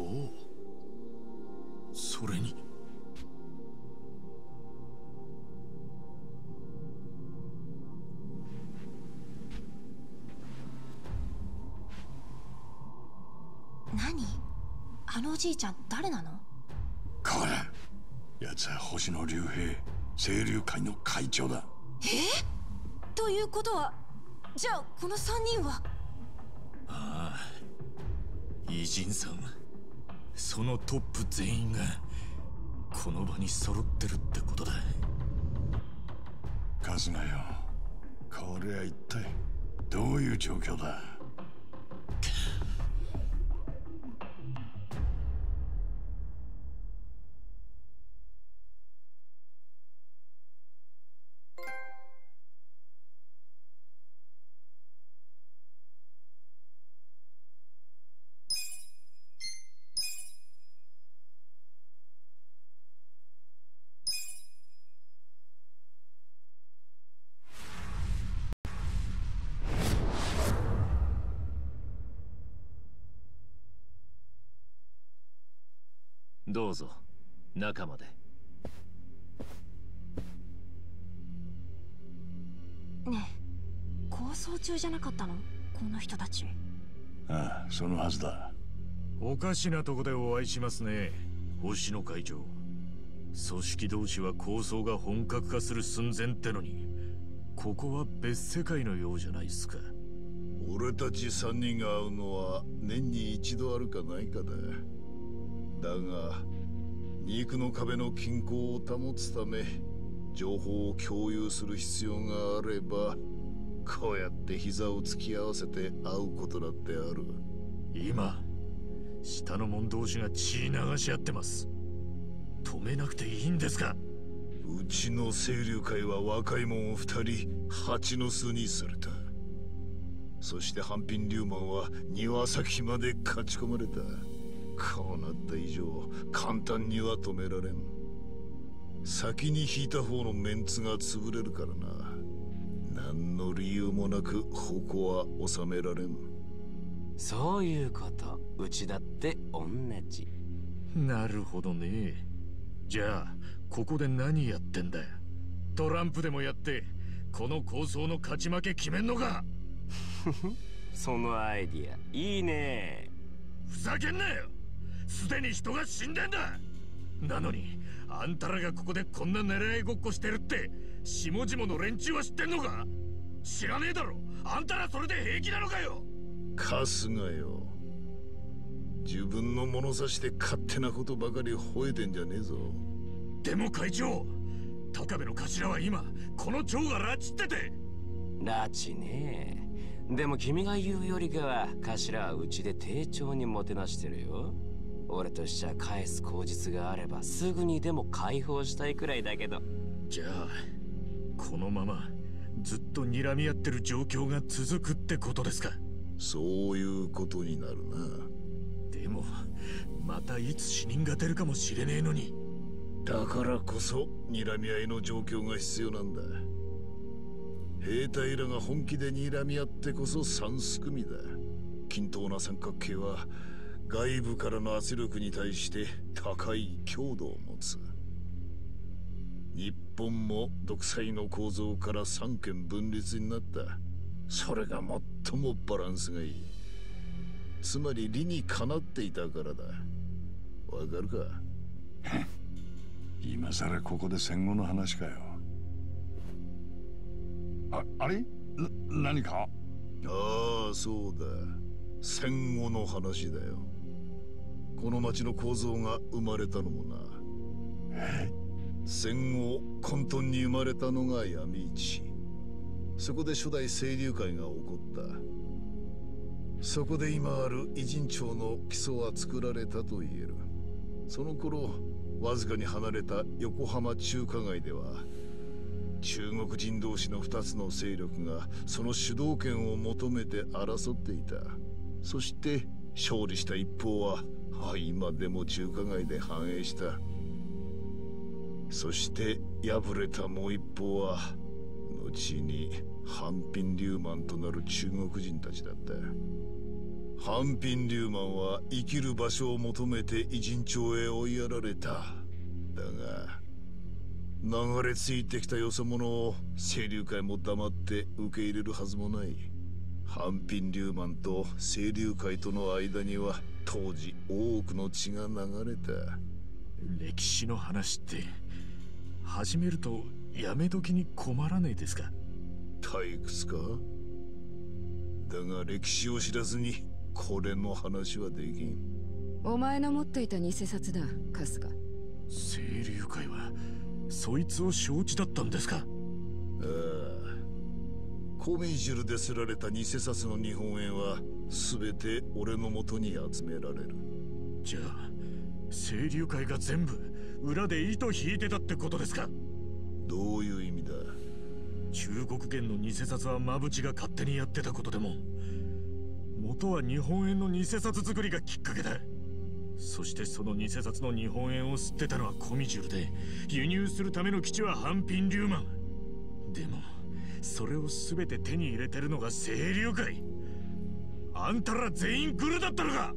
それに。何？あのおじいちゃん誰なの？これ奴は星野竜兵清流会の会長だ。え？ということはじゃあこの3人は？人さん。そのトップ全員がこの場に揃ってるってことだ。カズナよ。これは一体どういう状況だ？どうぞ。中まで。ねえ。構想中じゃなかったの？この人たち。ああそのはずだ。おかしなとこでお会いしますね。星野会長。組織同士は構想が本格化する寸前ってのに。ここは別世界のようじゃないっすか。俺たち3人が会うのは年に一度あるかないかだ。だが肉の壁の均衡を保つため情報を共有する必要があればこうやって膝を突き合わせて会うことだってある。今下の者同士が血流し合ってます。止めなくていいんですか？うちの清流会は若い者を二人蜂の巣にされたそして半品竜マンは庭先まで勝ち込まれたこうなった以上簡単には止められん。先に引いた方のメンツが潰れるからな。何の理由もなく矛は収められん。そういうこと。うちだって同じ。なるほどね。じゃあここで何やってんだトランプでもやってこの構想の勝ち負け決めんのか。[laughs] そのアイディア。いいね。ふざけんなよすでに人が死んでんだ。なのにあんたらがここでこんな狙いごっこしてるって下々の連中は知ってんのか。知らねえだろ。あんたらそれで平気なのかよ。春日よ。自分の物差しで勝手なことばかり吠えてんじゃねえぞ。でも会長高部の頭は今この蝶が拉致ってて。拉致ねでも君が言うよりかは頭はうちで丁重にもてなしてるよ俺としちゃ返す口実があればすぐにでも解放したいくらいだけど。じゃあこのままずっと睨み合ってる状況が続くってことですか？そういうことになるな。でもまたいつ死人が出るかもしれねえのに。だからこそ睨み合いの状況が必要なんだ。兵隊らが本気で睨み合ってこそ三すくみだ。均等な三角形は外部からの圧力に対して高い強度を持つ。日本も独裁の構造から三権分立になった。それが最もバランスがいい。つまり理にかなっていたからだ。わかるか？[laughs] 今さらここで戦後の話かよ。ああれ？な何か？ああそうだ。戦後の話だよこの町の構造が生まれたのもな。戦後混沌に生まれたのが闇市。そこで初代清流会が起こった。そこで今ある偉人町の基礎は作られたと言える。その頃わずかに離れた横浜中華街では中国人同士の2つの勢力がその主導権を求めて争っていた。そして勝利した一方は今でも中華街で繁栄した。そして敗れたもう一方は後にハンピン・リューマンとなる中国人たちだった。ハンピン・リューマンは生きる場所を求めて偉人町へ追いやられた。だが流れ着いてきたよそ者を清流会も黙って受け入れるはずもない。ハンピン・リューマンと清流会との間には当時多くの血が流れた。歴史の話って始めるとやめ時に困らねえですか？退屈か？だが歴史を知らずにこれの話はできん。お前の持っていた偽札だ春日。清流会はそいつを承知だったんですか？ああ。コミジュルで刷られた偽札の日本円は全て俺の元に集められる。じゃあ清流会が全部裏で糸引いてたってことですか？どういう意味だ？中国元の偽札は馬淵が勝手にやってたことでも元は日本円の偽札作りがきっかけだ。そしてその偽札の日本円を吸ってたのはコミジュルで輸入するための基地はハンピン・リューマン。でもそれを全て手に入れてるのが清流会あんたら全員グルだったのか！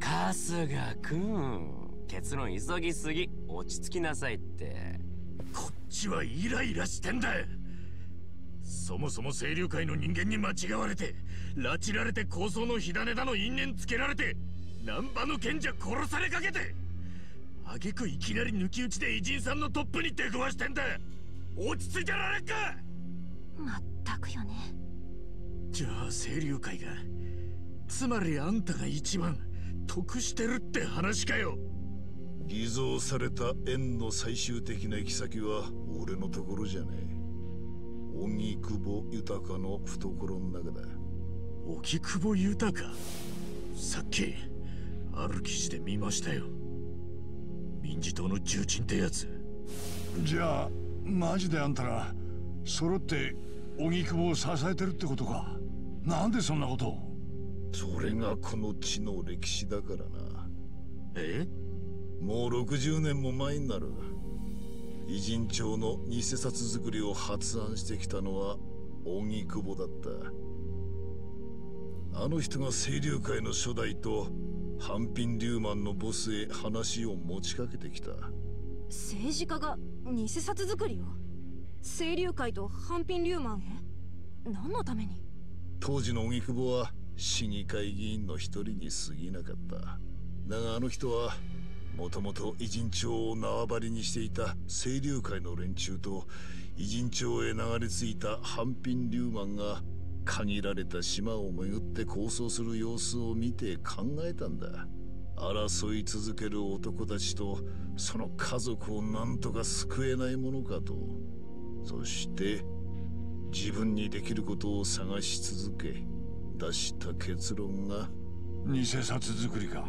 春日君結論急ぎすぎ落ち着きなさいって。こっちはイライラしてんだそもそも清流会の人間に間違われて拉致られて構想の火種だの因縁つけられて難波の賢者殺されかけて挙句いきなり抜き打ちで偉人さんのトップに出くわしてんだ落ち着いてられんか！まったくよね。じゃあ清流会がつまりあんたが一番得してるって話かよ。偽造された円の最終的な行き先は俺のところじゃねえ。荻窪豊の懐の中だ。荻窪豊さっきある記事で見ましたよ。民事党の重鎮ってやつ。じゃあマジであんたら揃って荻窪を支えてるってことか。なんでそんなことを？それがこの地の歴史だからな。え？もう60年も前になる。偉人町の偽札作りを発案してきたのは荻窪だった。あの人が清流会の初代とハンピン・リューマンのボスへ話を持ちかけてきた。政治家が偽札作りを？清流会とハンピン・リューマンへ？何のために？当時の荻窪は市議会議員の一人に過ぎなかった。だがあの人はもともと偉人町を縄張りにしていた清流会の連中と偉人町へ流れ着いたハンピン・リューマンが限られた島を巡って構想する様子を見て考えたんだ。争い続ける男たちとその家族を何とか救えないものかと。そして自分にできることを探し続け出した結論が？偽札作りか。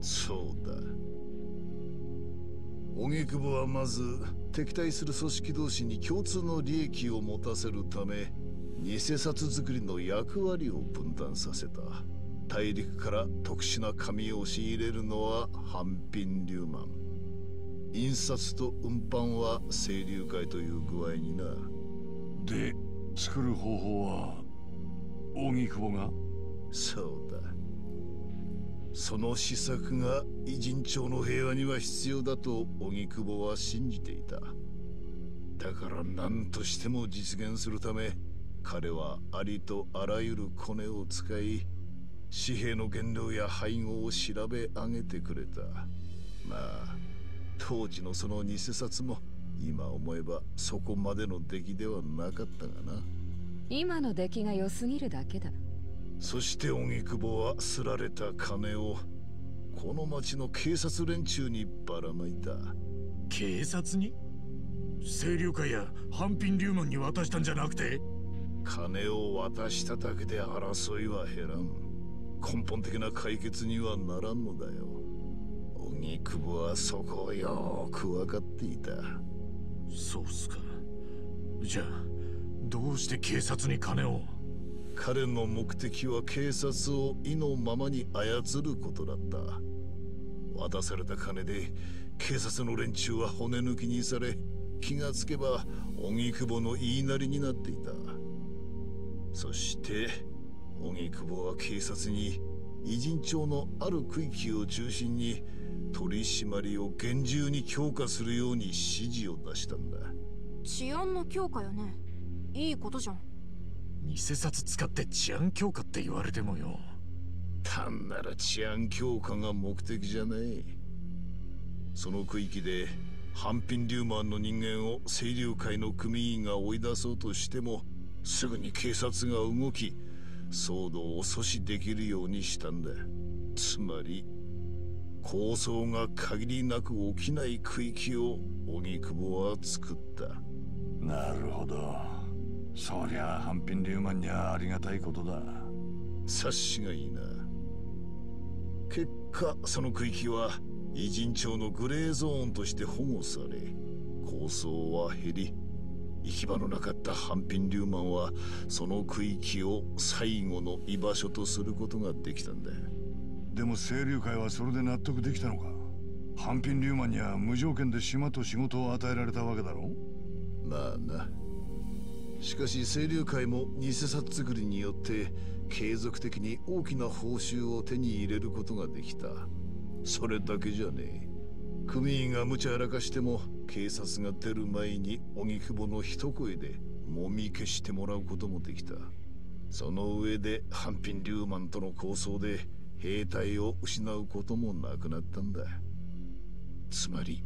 そうだ。荻窪はまず敵対する組織同士に共通の利益を持たせるため偽札作りの役割を分担させた。大陸から特殊な紙を仕入れるのは半品流マン印刷と運搬は清流会という具合にな。で作る方法は？荻窪が？そうだ。その施策が偉人町の平和には必要だと荻窪は信じていた。だから何としても実現するため彼はありとあらゆるコネを使い紙幣の原料や配合を調べ上げてくれた。まあ当時のその偽札も今思えばそこまでの出来ではなかったがな。今の出来が良すぎるだけだ。そして荻窪はすられた金をこの町の警察連中にばらまいた。警察に？清流会や半品流門に渡したんじゃなくて？金を渡しただけで争いは減らん。根本的な解決にはならんのだよ。荻窪はそこをよく分かっていた。そうっすか。じゃあどうして警察に金を？彼の目的は警察を意のままに操ることだった。渡された金で警察の連中は骨抜きにされ気がつけば荻窪の言いなりになっていた。そして荻窪は警察に偉人町のある区域を中心に取り締まりを厳重に強化するように指示を出したんだ。治安の強化よねいいことじゃん。偽札使って治安強化って言われてもよ。単なる治安強化が目的じゃない。その区域で半品リューマンの人間を清流会の組員が追い出そうとしてもすぐに警察が動き騒動を阻止できるようにしたんだ。つまり構想が限りなく起きない区域を荻窪は作った。なるほどそりゃあ半品リューマンにはありがたいことだ。察しがいいな。結果その区域は偉人町のグレーゾーンとして保護され構想は減り行き場のなかった半品リューマンはその区域を最後の居場所とすることができたんだ。でも清流会はそれで納得できたのか？半品リューマンには無条件で島と仕事を与えられたわけだろまあなしかし清流会も偽札作りによって継続的に大きな報酬を手に入れることができた。それだけじゃねえ。組員が無茶やらかしても警察が出る前に荻窪の一声でもみ消してもらうこともできた。その上で半品リューマンとの抗争で兵隊を失うこともなくなったんだ。つまり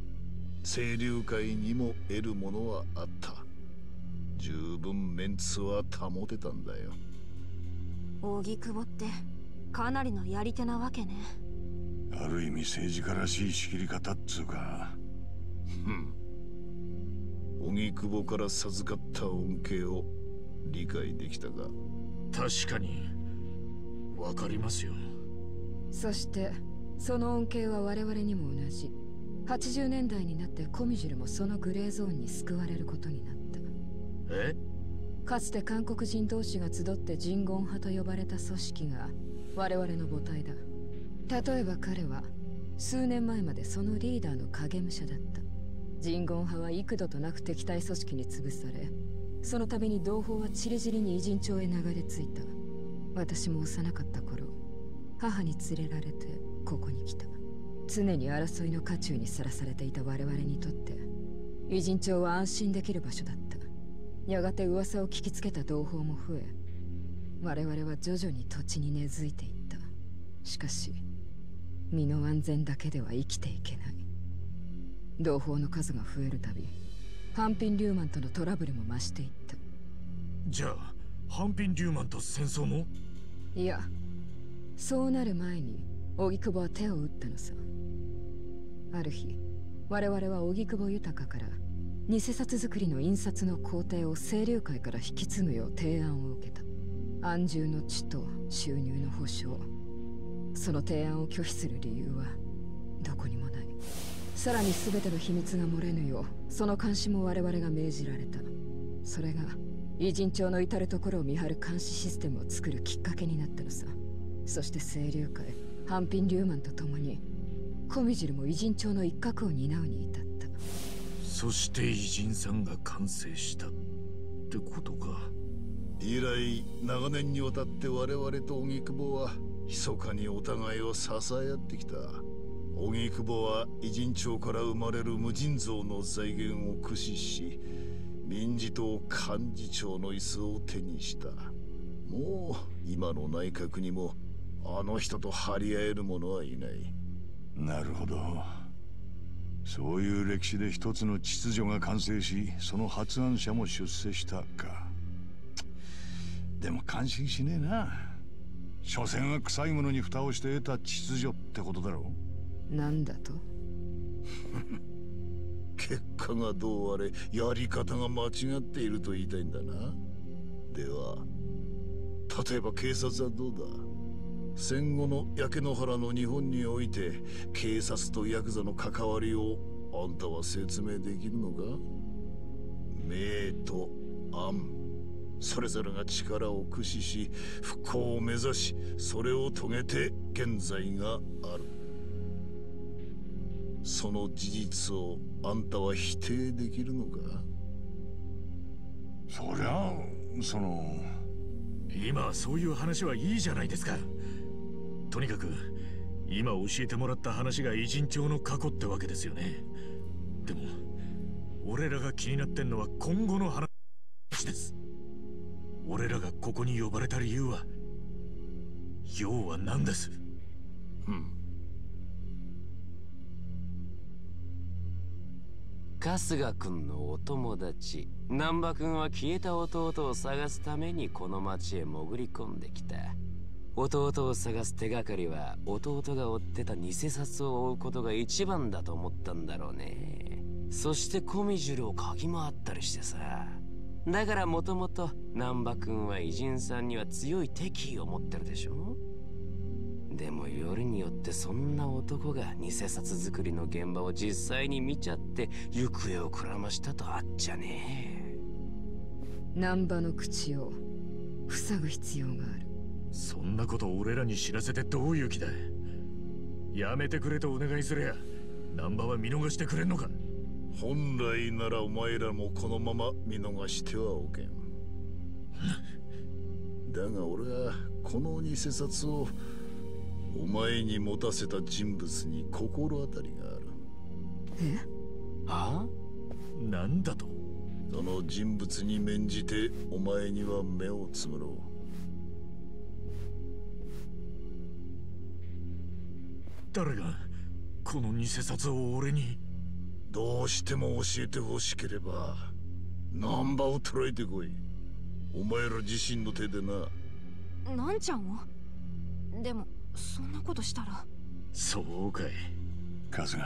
清流会にも得るものはあった。十分メンツは保てたんだよ。荻窪ってかなりのやり手なわけね。ある意味政治家らしい仕切り方っつうか。ふん。荻窪から授かった恩恵を理解できたか？確かにわかりますよ。そしてその恩恵は我々にも同じ。80年代になってコミジュルもそのグレーゾーンに救われることになったえ？かつて韓国人同士が集って人言派と呼ばれた組織が我々の母体だ。例えば彼は数年前までそのリーダーの影武者だった。人言派は幾度となく敵対組織に潰されその度に同胞は散り散りに偉人町へ流れ着いた。私も幼かった頃母に連れられてここに来た。常に争いの渦中にさらされていた我々にとって偉人町は安心できる場所だった。やがて噂を聞きつけた同胞も増え我々は徐々に土地に根付いていった。しかし身の安全だけでは生きていけない。同胞の数が増えるたびハンピン・リューマンとのトラブルも増していった。じゃあハンピン・リューマンと戦争も？いやそうなる前に荻窪は手を打ったのさ。ある日我々は荻窪豊から偽札作りの印刷の工程を清流会から引き継ぐよう提案を受けた。安住の地と収入の保障その提案を拒否する理由はどこにもない。さらに全ての秘密が漏れぬようその監視も我々が命じられた。それが偉人町の至る所を見張る監視システムを作るきっかけになったのさ。そして清流会ハンピン・リューマンと共にコミジルも偉人町の一角を担うに至った。そして偉人さんが完成したってことか。以来長年にわたって我々と荻窪は密かにお互いを支え合ってきた。荻窪は偉人町から生まれる無尽蔵の財源を駆使し民事党幹事長の椅子を手にした。もう今の内閣にもあの人と張り合える者はいない。なるほどそういう歴史で一つの秩序が完成しその発案者も出世したか。でも感心しねえな。所詮は臭いものに蓋をして得た秩序ってことだろなんだと？[laughs] 結果がどうあれやり方が間違っていると言いたいんだな。では例えば警察はどうだ？戦後の焼け野原の日本において警察とヤクザの関わりをあんたは説明できるのか？明と暗。それぞれが力を駆使し復興を目指しそれを遂げて現在がある。その事実をあんたは否定できるのか？そりゃその今はそういう話はいいじゃないですかとにかく今教えてもらった話が偉人帳の過去ってわけですよね。でも俺らが気になってんのは今後の話です。俺らがここに呼ばれた理由は要は何です？うん。春日君のお友達難波君は消えた弟を探すためにこの町へ潜り込んできた。弟を探す手がかりは弟が追ってた偽札を追うことが一番だと思ったんだろうね。そしてコミジュルを嗅ぎ回ったりしてさ。だからもともと難波君は偉人さんには強い敵意を持ってるでしょ。でもよりによってそんな男が偽札作りの現場を実際に見ちゃって行方をくらましたとあっちゃね難波の口を塞ぐ必要がある。そんなこと俺らに知らせてどういう気だ？やめてくれとお願いすりゃ難波は見逃してくれんのか？本来ならお前らもこのまま見逃してはおけん。だが俺はこの偽札をお前に持たせた人物に心当たりがある。え？はなんだと？その人物に免じてお前には目をつむろう誰がこの偽札を俺に？どうしても教えてほしければナンバーを捉えてこい。お前ら自身の手でな。なんちゃんを？でもそんなことしたら。そうかい。春日。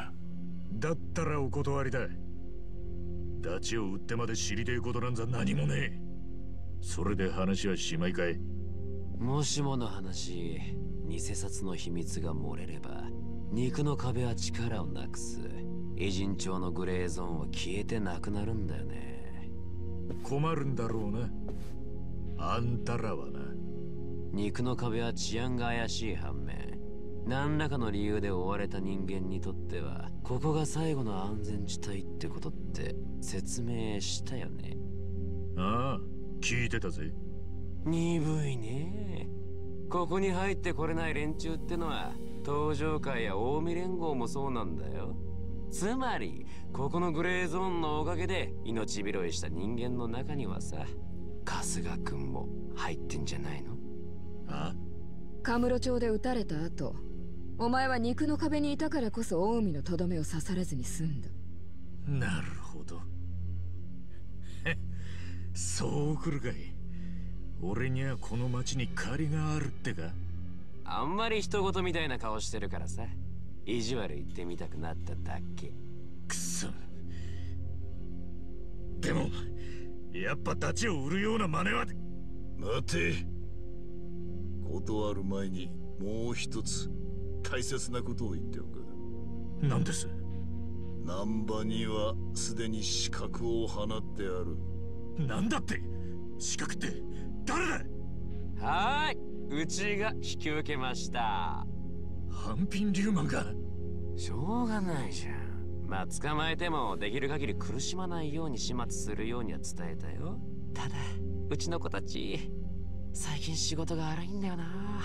だったらお断りだ。ダチを売ってまで知りてえことなんざ何もねえ。それで話はしまいかい。もしもの話偽札の秘密が漏れれば肉の壁は力をなくす。偉人帳のグレーゾーンは消えてなくなるんだよね。困るんだろうな。あんたらはな。肉の壁は治安が怪しい反面何らかの理由で追われた人間にとってはここが最後の安全地帯ってことって説明したよね。ああ聞いてたぜ。鈍いねここに入ってこれない連中ってのは東上会や近江連合もそうなんだよ。つまりここのグレーゾーンのおかげで命拾いした人間の中にはさ春日君も入ってんじゃないの？あ？カムロ町で撃たれた後お前は肉の壁にいたからこそ大海のとどめを刺されずに済んだ。なるほど。[laughs] そう来るかい俺にはこの町に借りがあるってか。あんまり人事みたいな顔してるからさ。意地悪言ってみたくなっただけ。くそ。でもやっぱダチを売るような真似は。待て。断る前にもう一つ大切なことを言っておく。何です？難波にはすでに資格を放ってある。なんだって？資格って誰だはーい。うちが引き受けました。ハンピンリューマンが。しょうがないじゃん。まあ捕まえてもできる限り苦しまないように始末するようには伝えたよ。ただうちの子たち最近仕事が荒いんだよな。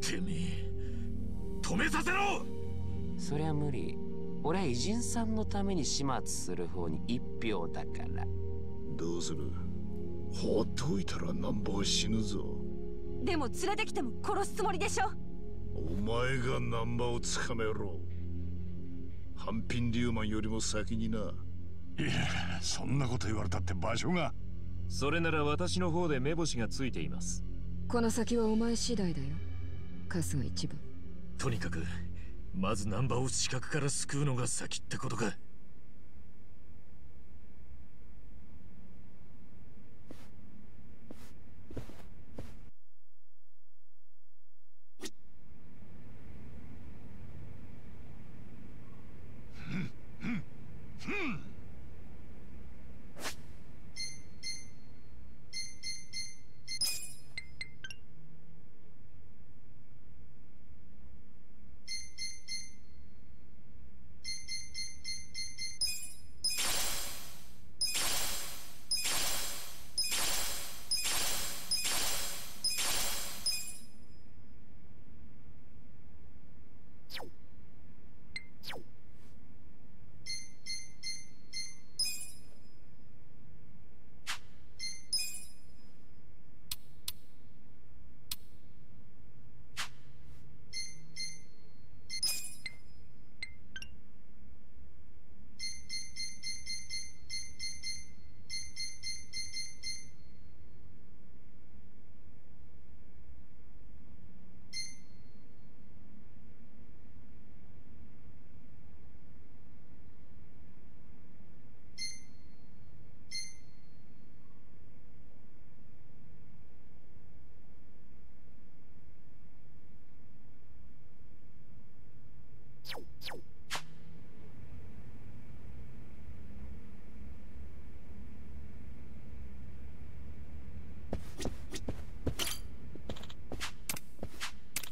てめえ止めさせろ！そりゃ無理。俺は偉人さんのために始末する方に一票だから。どうする？放っておいたら難波は死ぬぞ。でも連れてきても殺すつもりでしょ？お前が難波をつかめろ。ハンピンリューマンよりも先にな。いやそんなこと言われたって場所が。それなら私の方で目星がついています。この先はお前次第だよ。春日一番。とにかくまずナンバーを死角から救うのが先ってことか Hmm.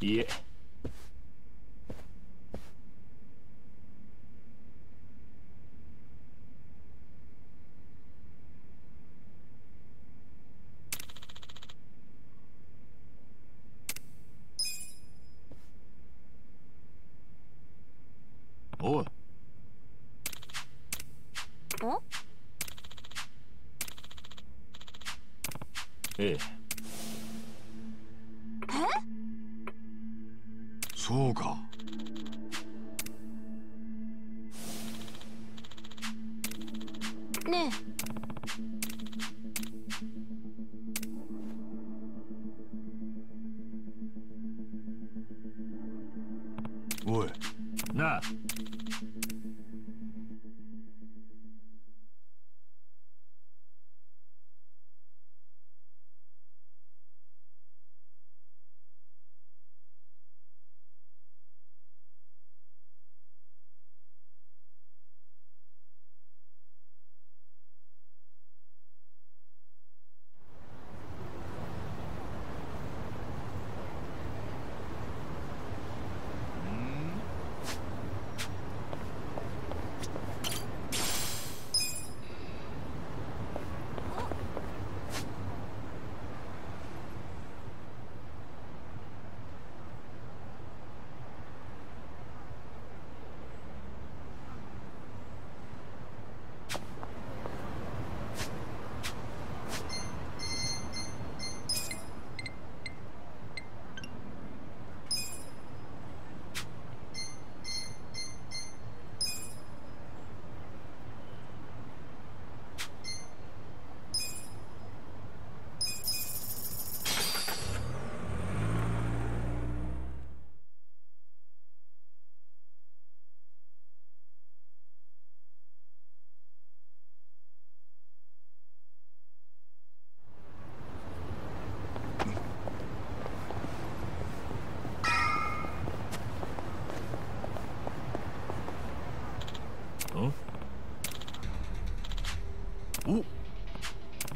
いえ。おええ。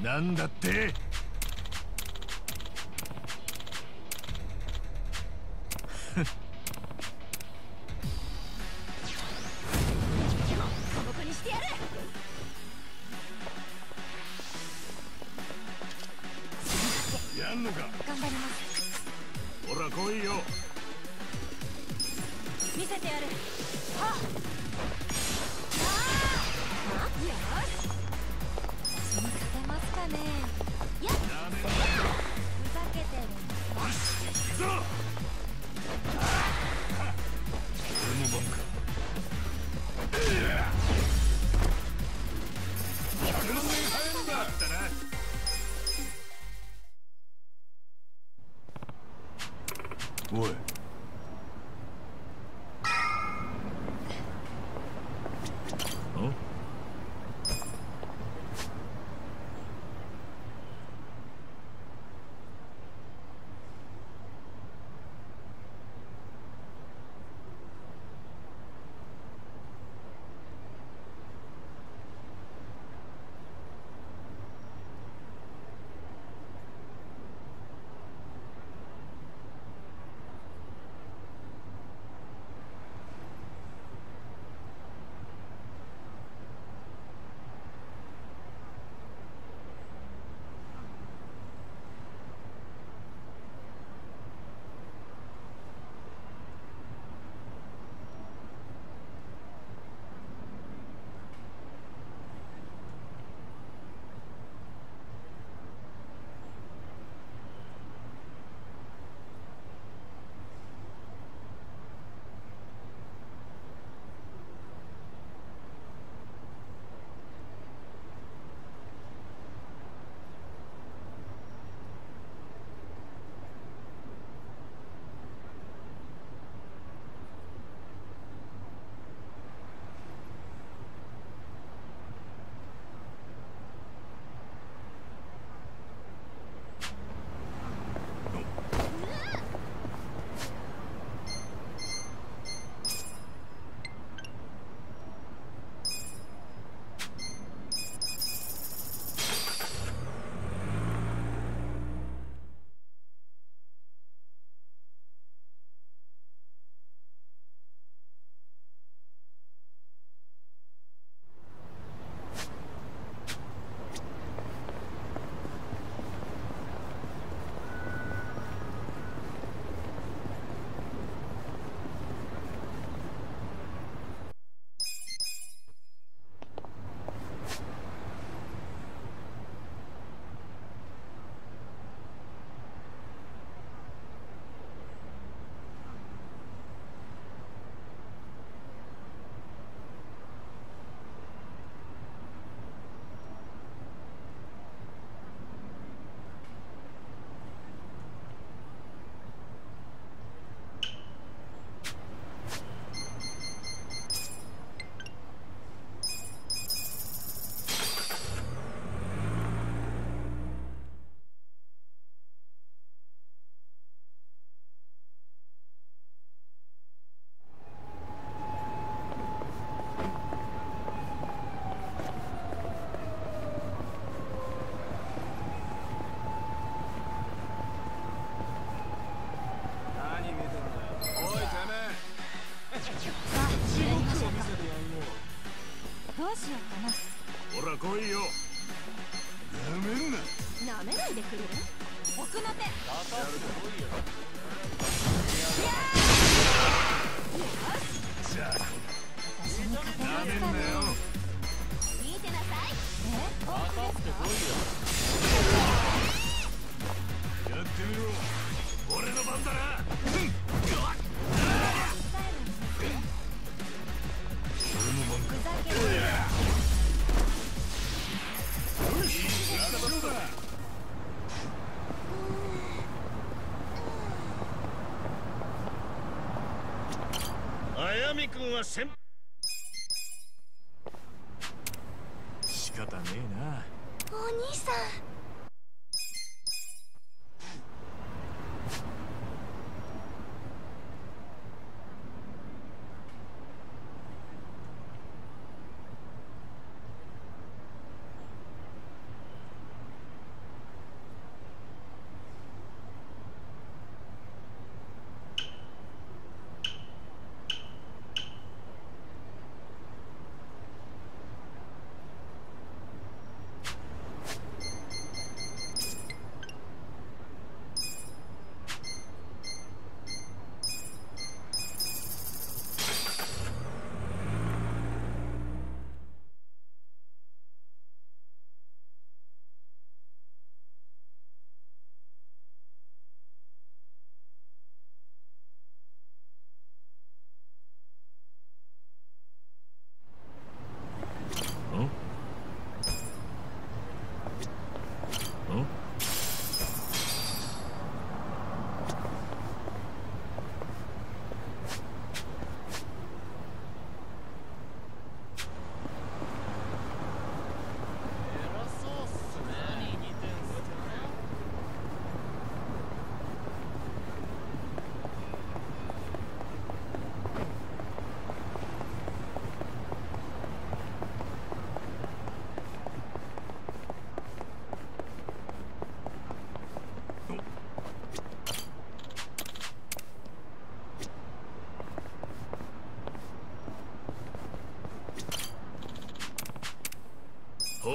なんだって？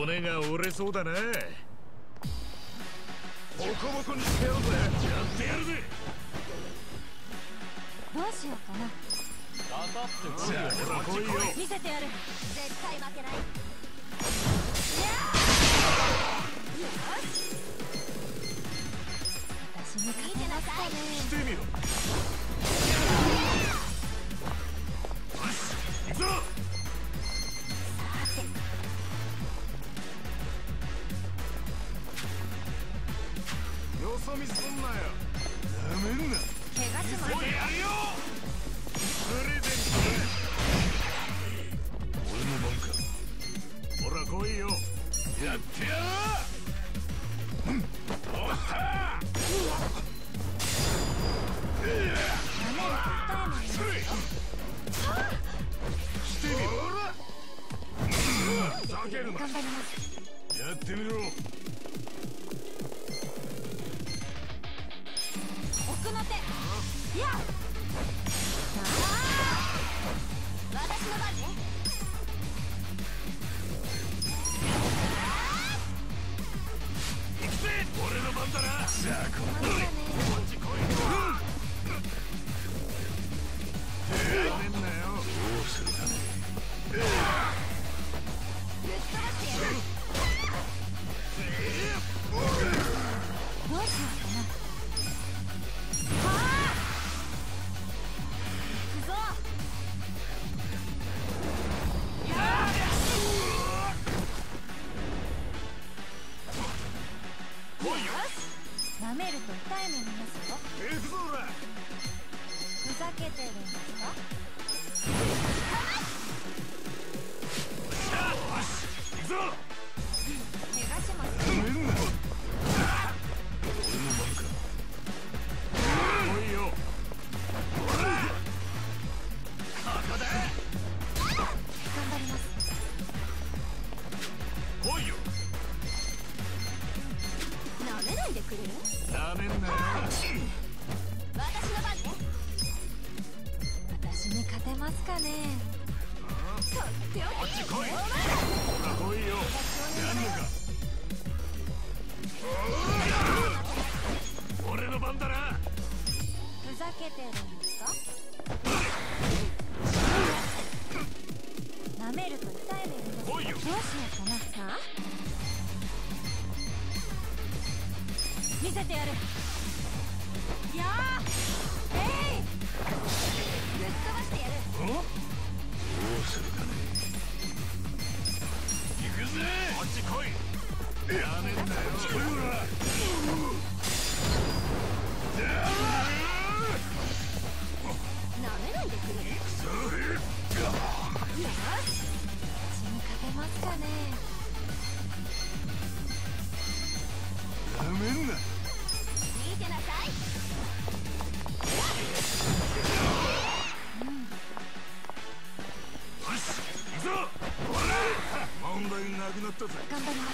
骨が折れそうだな。ボコボコにしてやるぜ。やってやるぜ。どうしようかな。当たってこいよ。見せてやる。絶対負けない。よし。私にてなさい来てみろ。頑張ります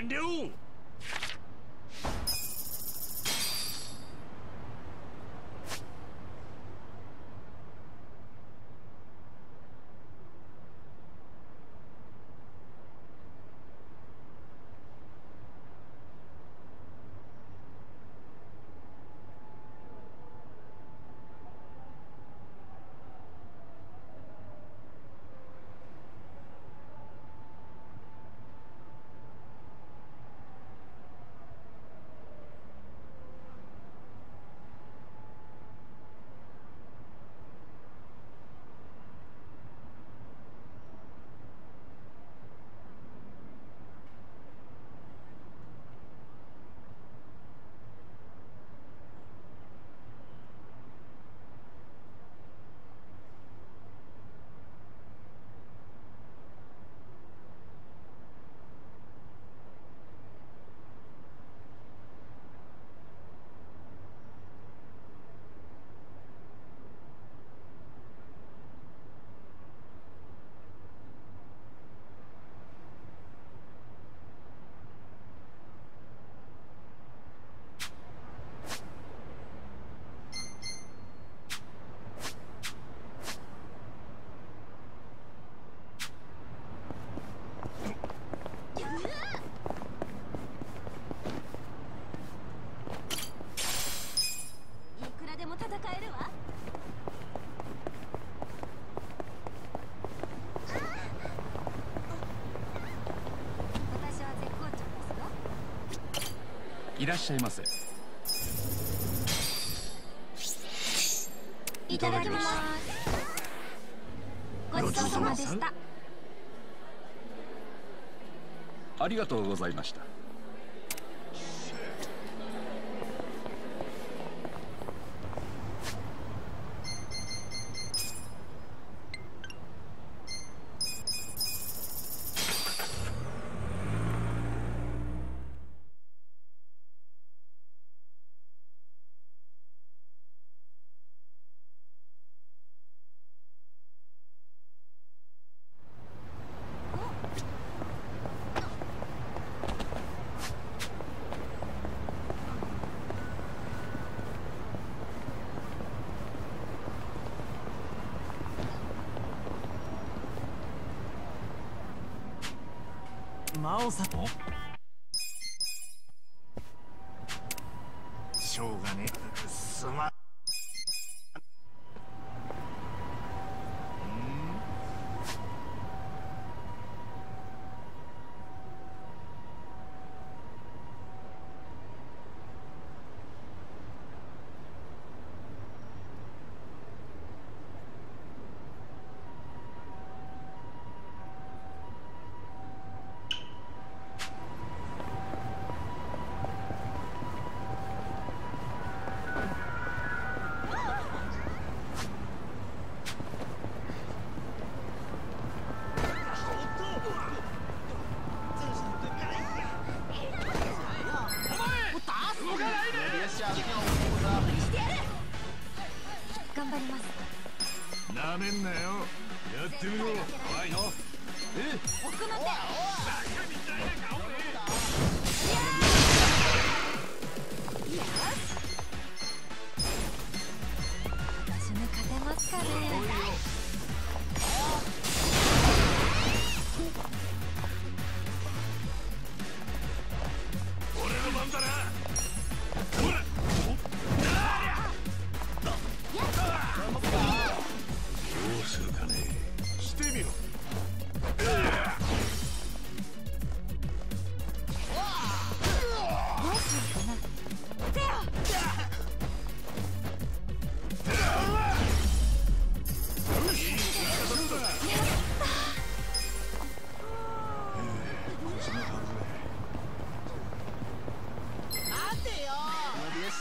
can do. いらっしゃいませ。いただきます。ごちそうさまでした。ありがとうございました。調査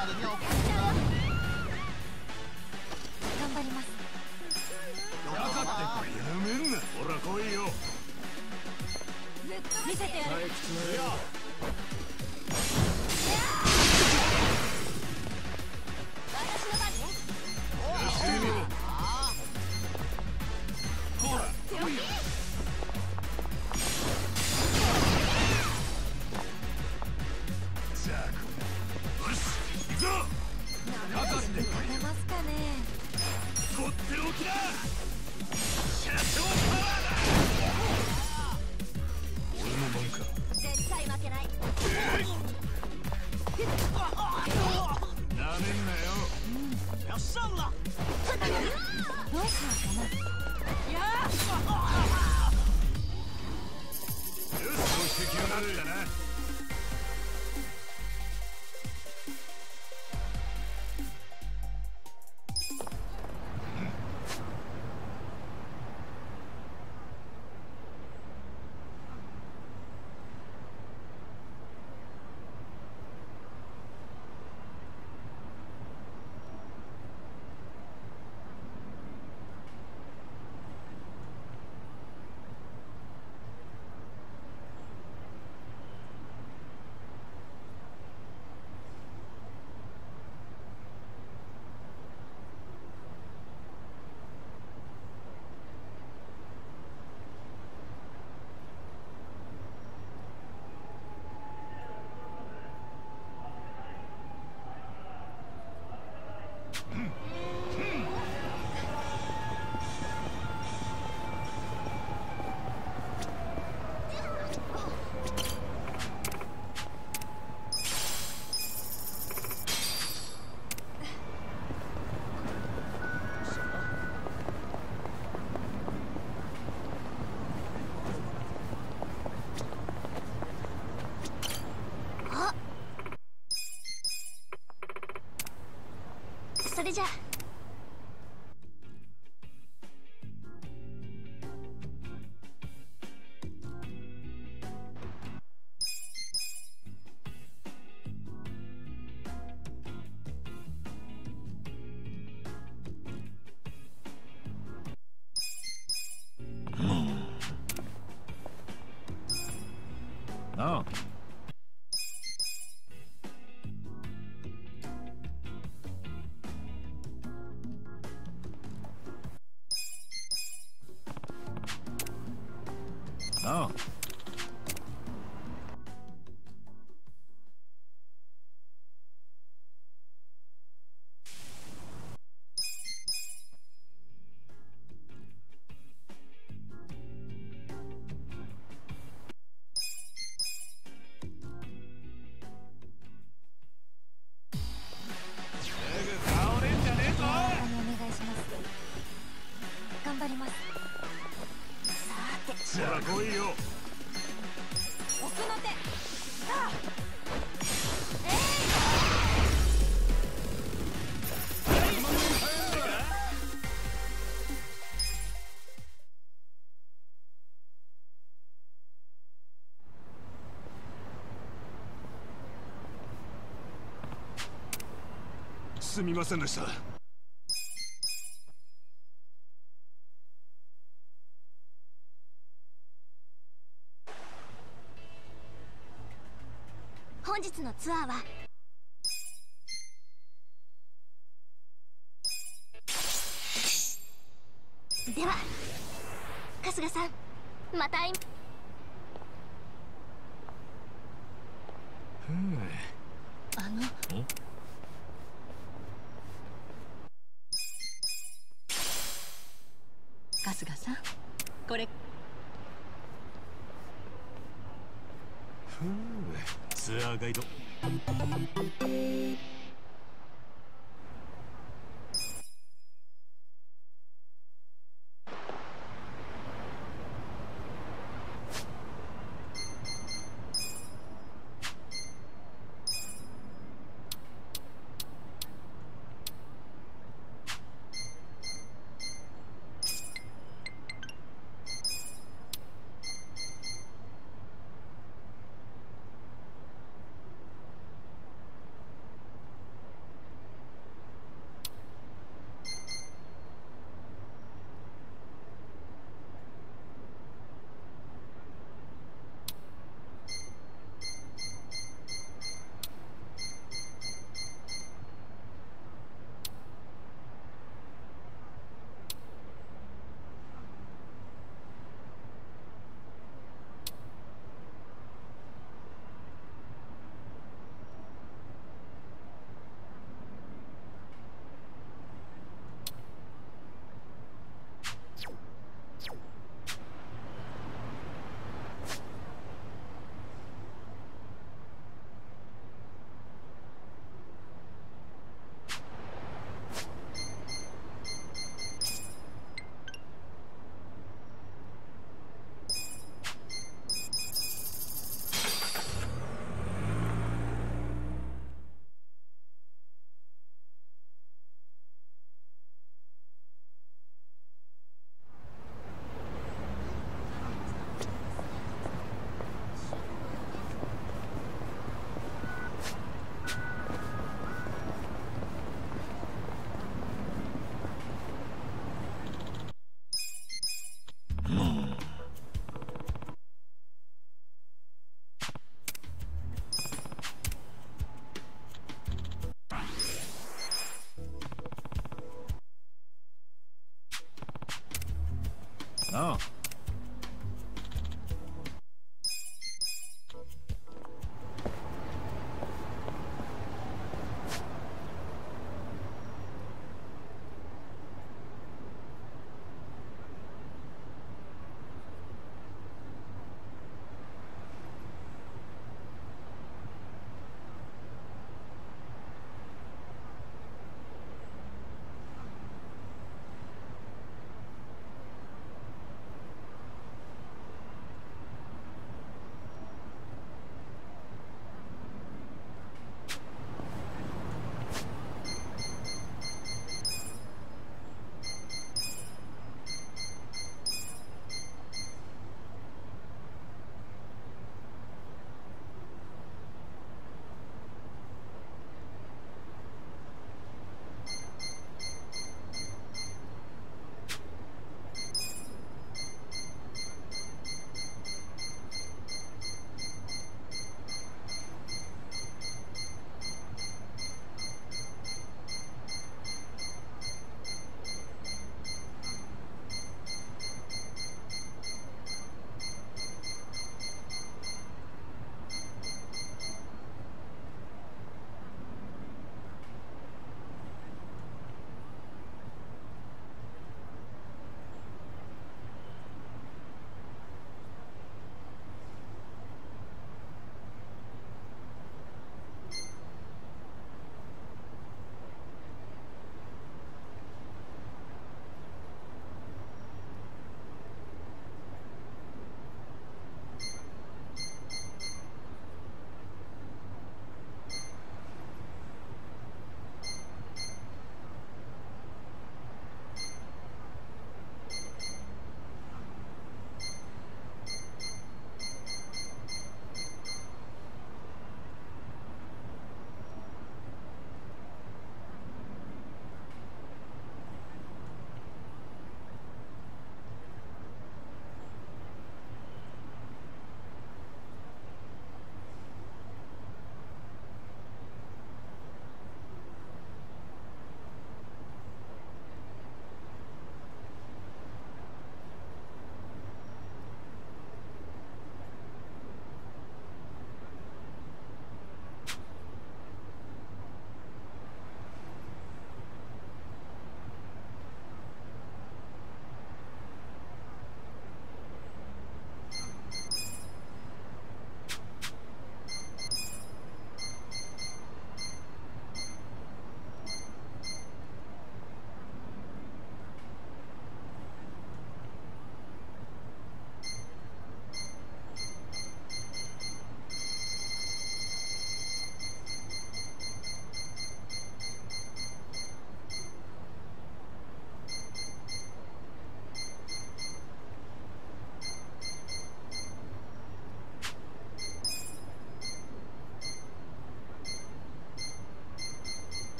頑張ります。よかった。やめんな。ほら来いよ。見せてやる。れじゃ。すみませんでした。本日のツアーはあ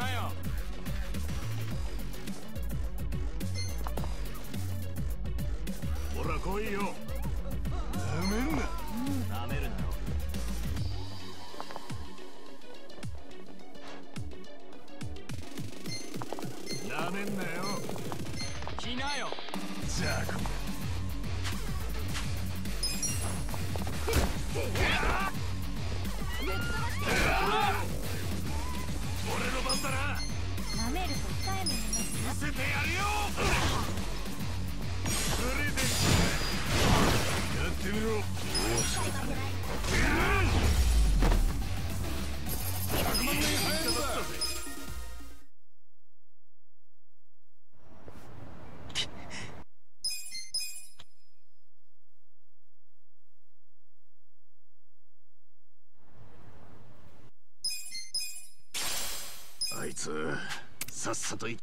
I am. つさっさと行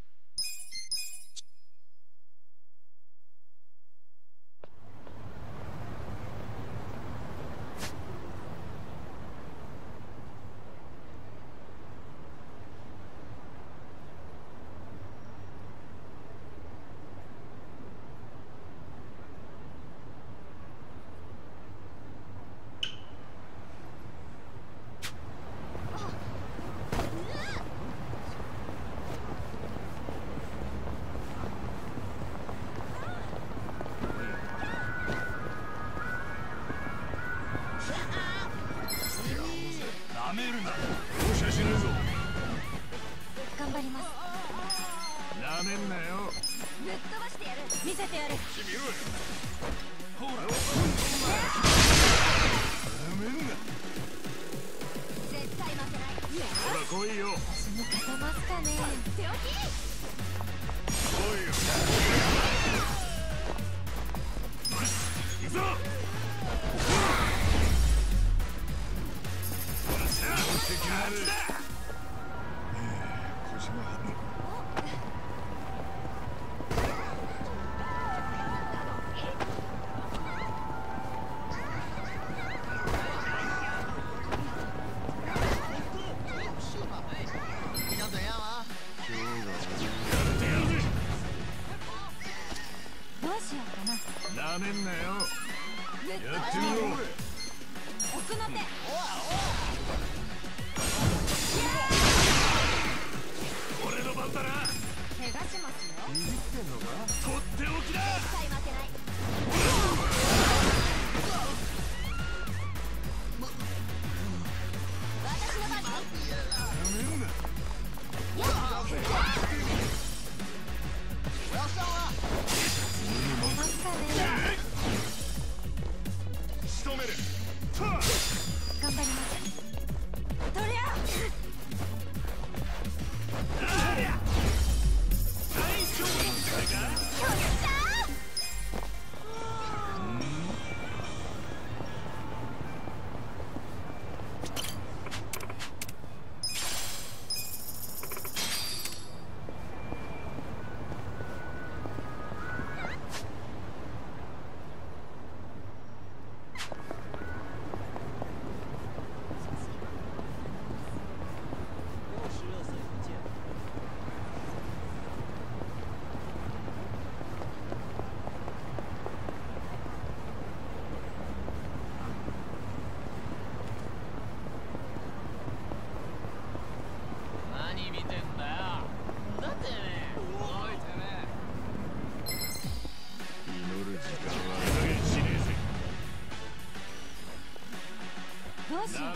な。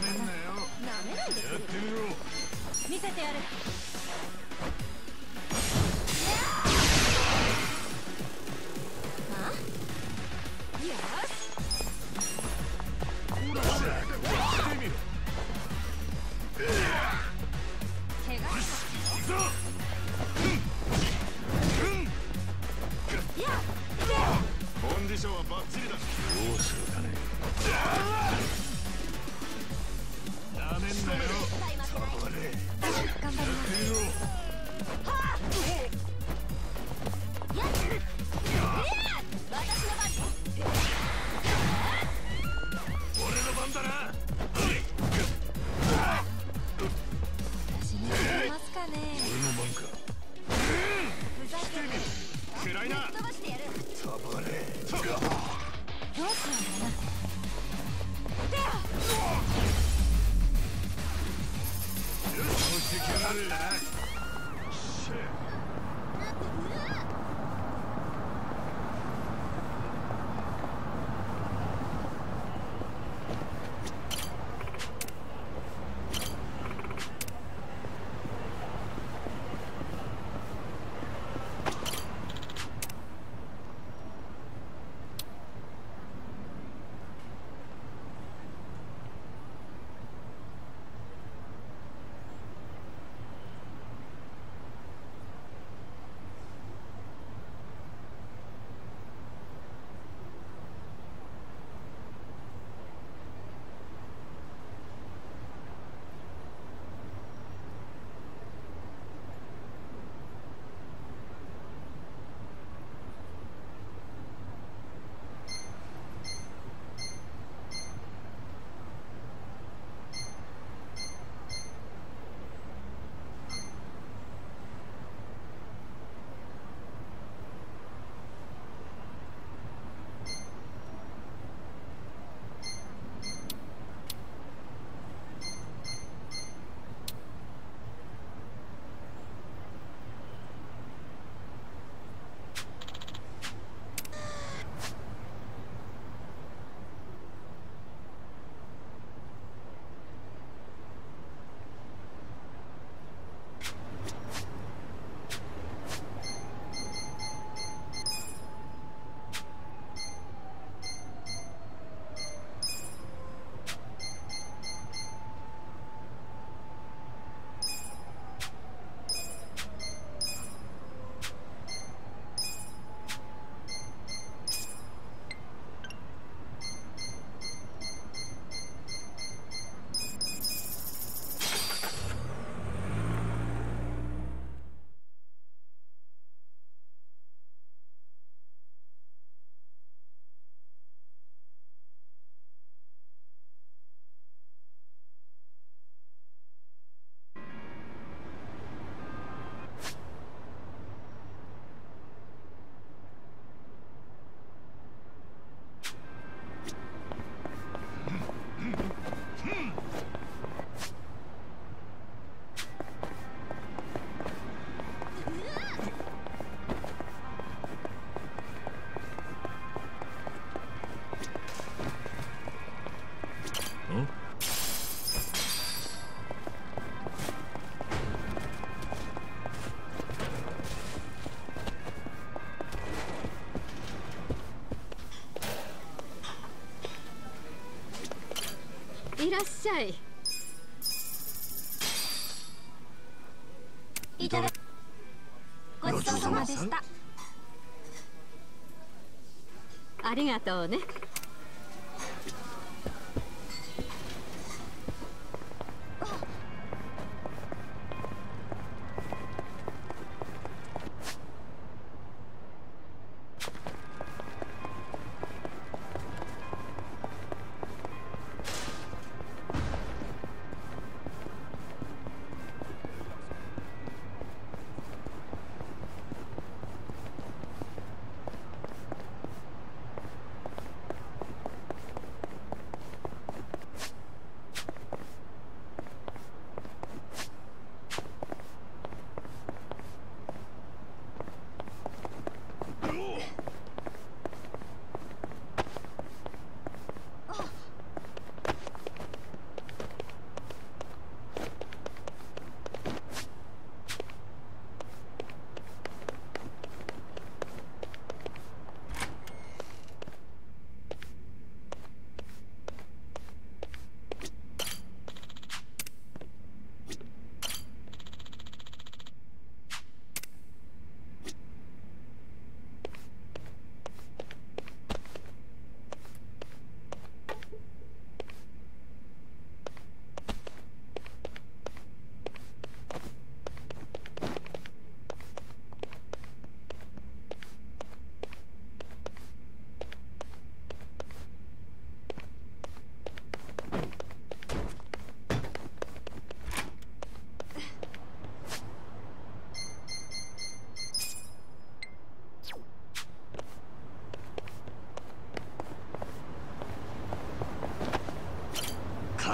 めないでくれ見せてやる。ゃい。いただごちそうさまでした。ありがとうね。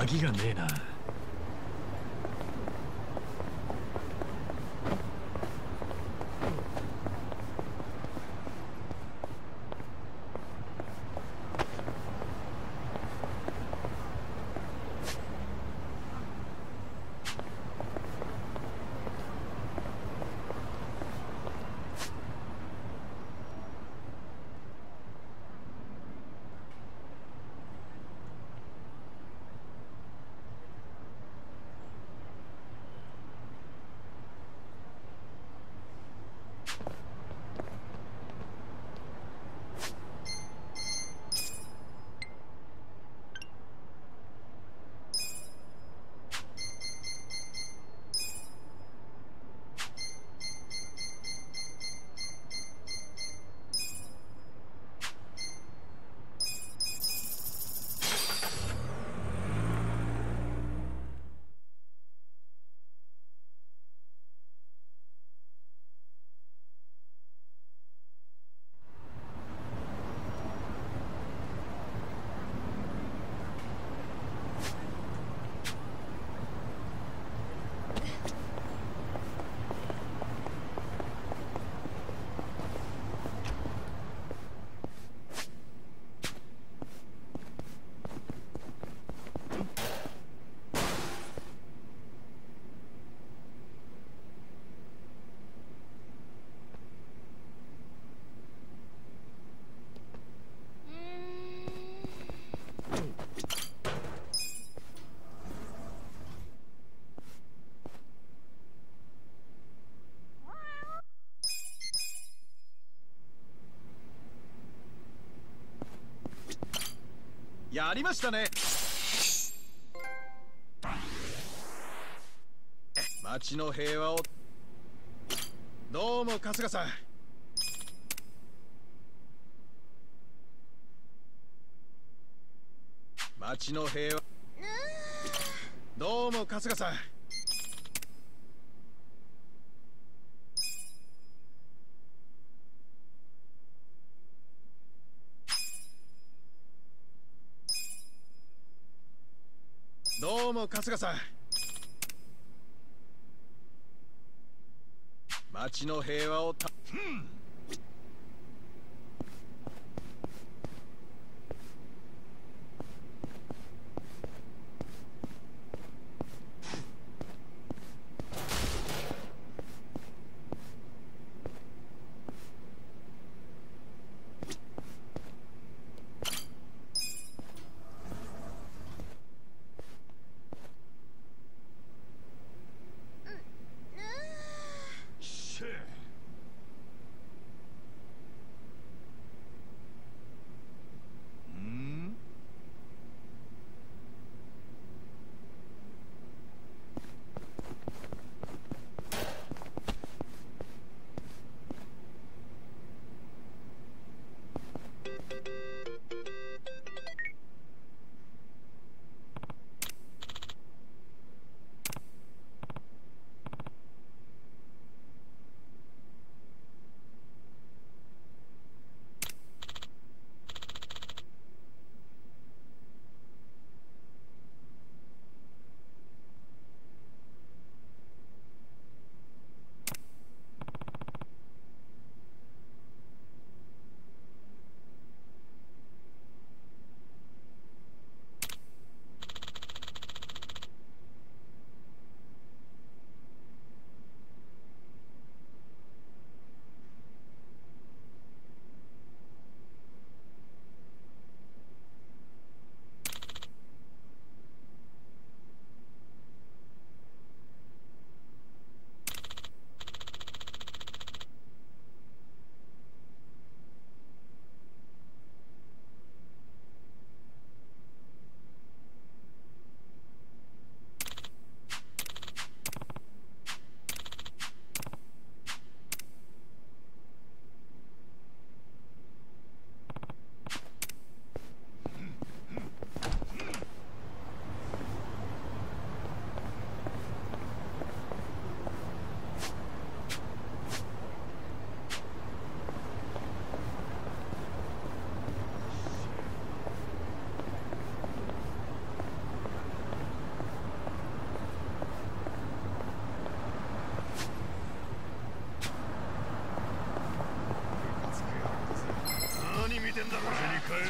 鍵がねえな。やりましたね。町の平和を。どうも春日さん。町の平和。どうも春日さんどうも春日さん。町の平和をた、うん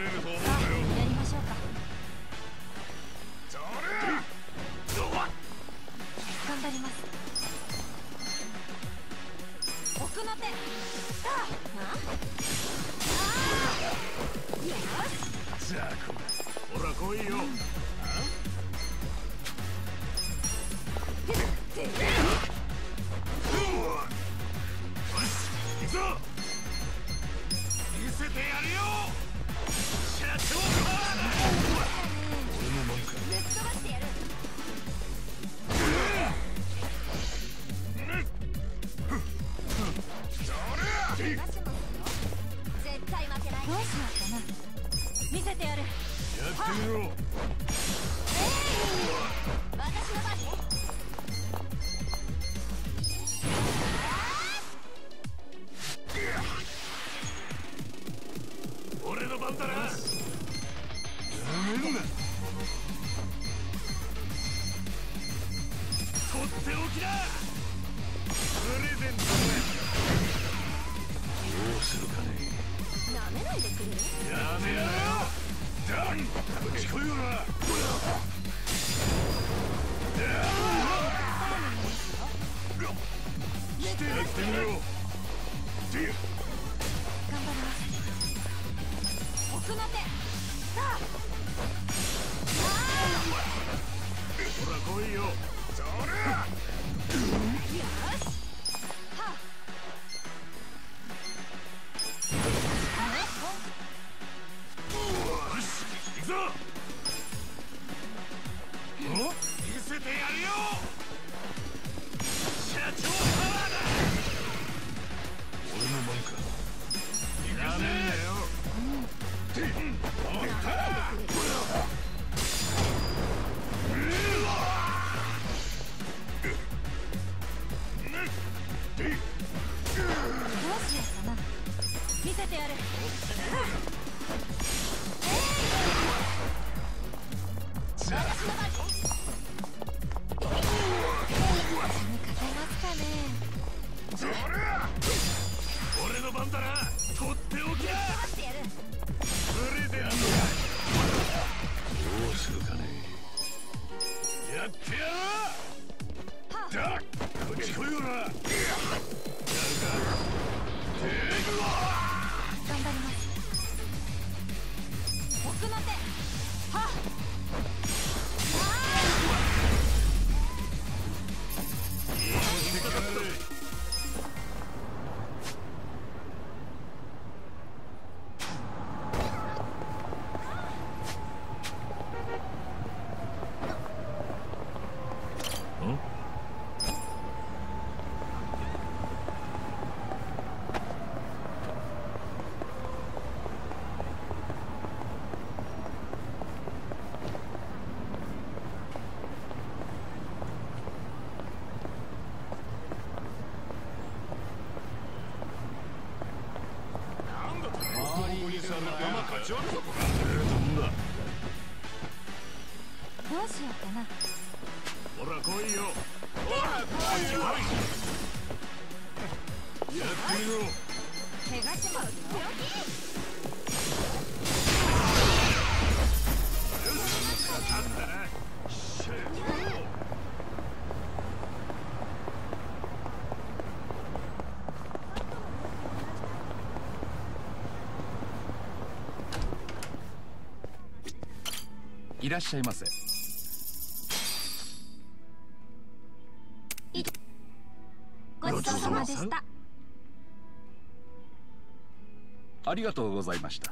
it into Attenzione らっしゃいませ。ごちそうさまでした。ありがとうございました。